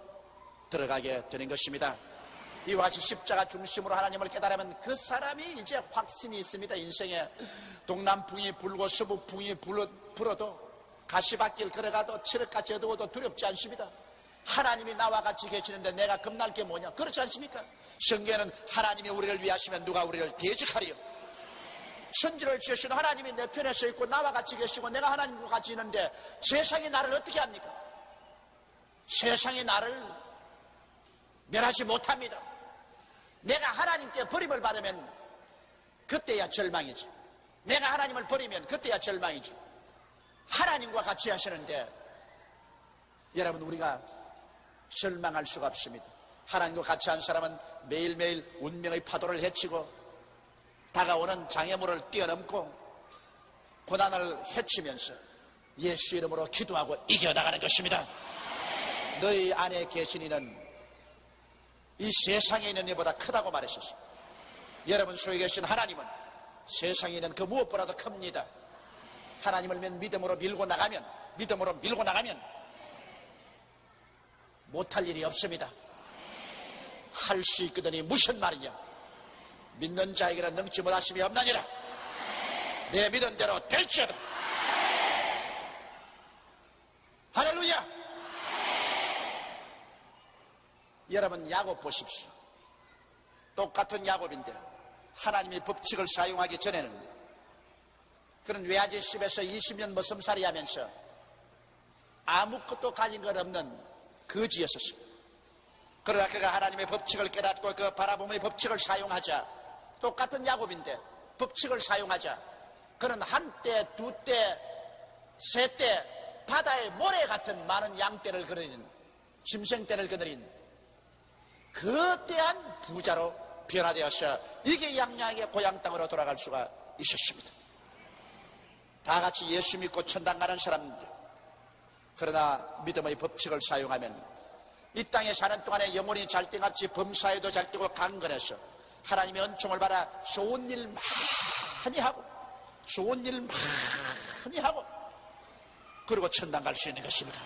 들어가게 되는 것입니다. 이와 같이 십자가 중심으로 하나님을 깨달으면 그 사람이 이제 확신이 있습니다. 인생에 동남풍이 불고 서북풍이 불어도 가시밭길 걸어가도 칠흑같이 어두워도 두렵지 않습니다. 하나님이 나와 같이 계시는데 내가 겁날 게 뭐냐? 그렇지 않습니까? 성경에는 하나님이 우리를 위하시면 누가 우리를 대적하리요? 천지를 지으신 하나님이 내 편에 서 있고 나와 같이 계시고 내가 하나님과 같이 있는데 세상이 나를 어떻게 합니까? 세상이 나를 멸하지 못합니다. 내가 하나님께 버림을 받으면 그때야 절망이지. 내가 하나님을 버리면 그때야 절망이지. 하나님과 같이 하시는데 여러분 우리가 절망할 수가 없습니다. 하나님과 같이 한 사람은 매일매일 운명의 파도를 헤치고 다가오는 장애물을 뛰어넘고 고난을 헤치면서 예수 이름으로 기도하고 이겨나가는 것입니다. 너희 안에 계신 이는 이 세상에 있는 일보다 크다고 말하셨습니다. 여러분 속에 계신 하나님은 세상에 있는 그 무엇보다도 큽니다. 하나님을 믿음으로 밀고 나가면 믿음으로 밀고 나가면 못할 일이 없습니다. 할 수 있거든이 무슨 말이냐? 믿는 자에게는 능치 못하심이 없나니라. 내 믿은 대로 될지어다. 할렐루야! 여러분 야곱 보십시오. 똑같은 야곱인데 하나님이 법칙을 사용하기 전에는 그런 외아지 집에서 20년 머슴살이 하면서 아무것도 가진 것 없는 거지였었습니다. 그러나 그가 하나님의 법칙을 깨닫고 그 바라봄의 법칙을 사용하자 똑같은 야곱인데 법칙을 사용하자 그는 한때, 두 때, 세때 바다의 모래 같은 많은 양떼를 그려진 짐승떼를 거느린 거대한 부자로 변화되었어 이게 양양의 고향 땅으로 돌아갈 수가 있었습니다. 다 같이 예수 믿고 천당 가는 사람들 그러나 믿음의 법칙을 사용하면 이 땅에 사는 동안에 영혼이 잘땡같이 범사에도 잘되고 강건해서 하나님의 은총을 받아 좋은 일 많이 하고 좋은 일 많이 하고 그리고 천당 갈 수 있는 것입니다.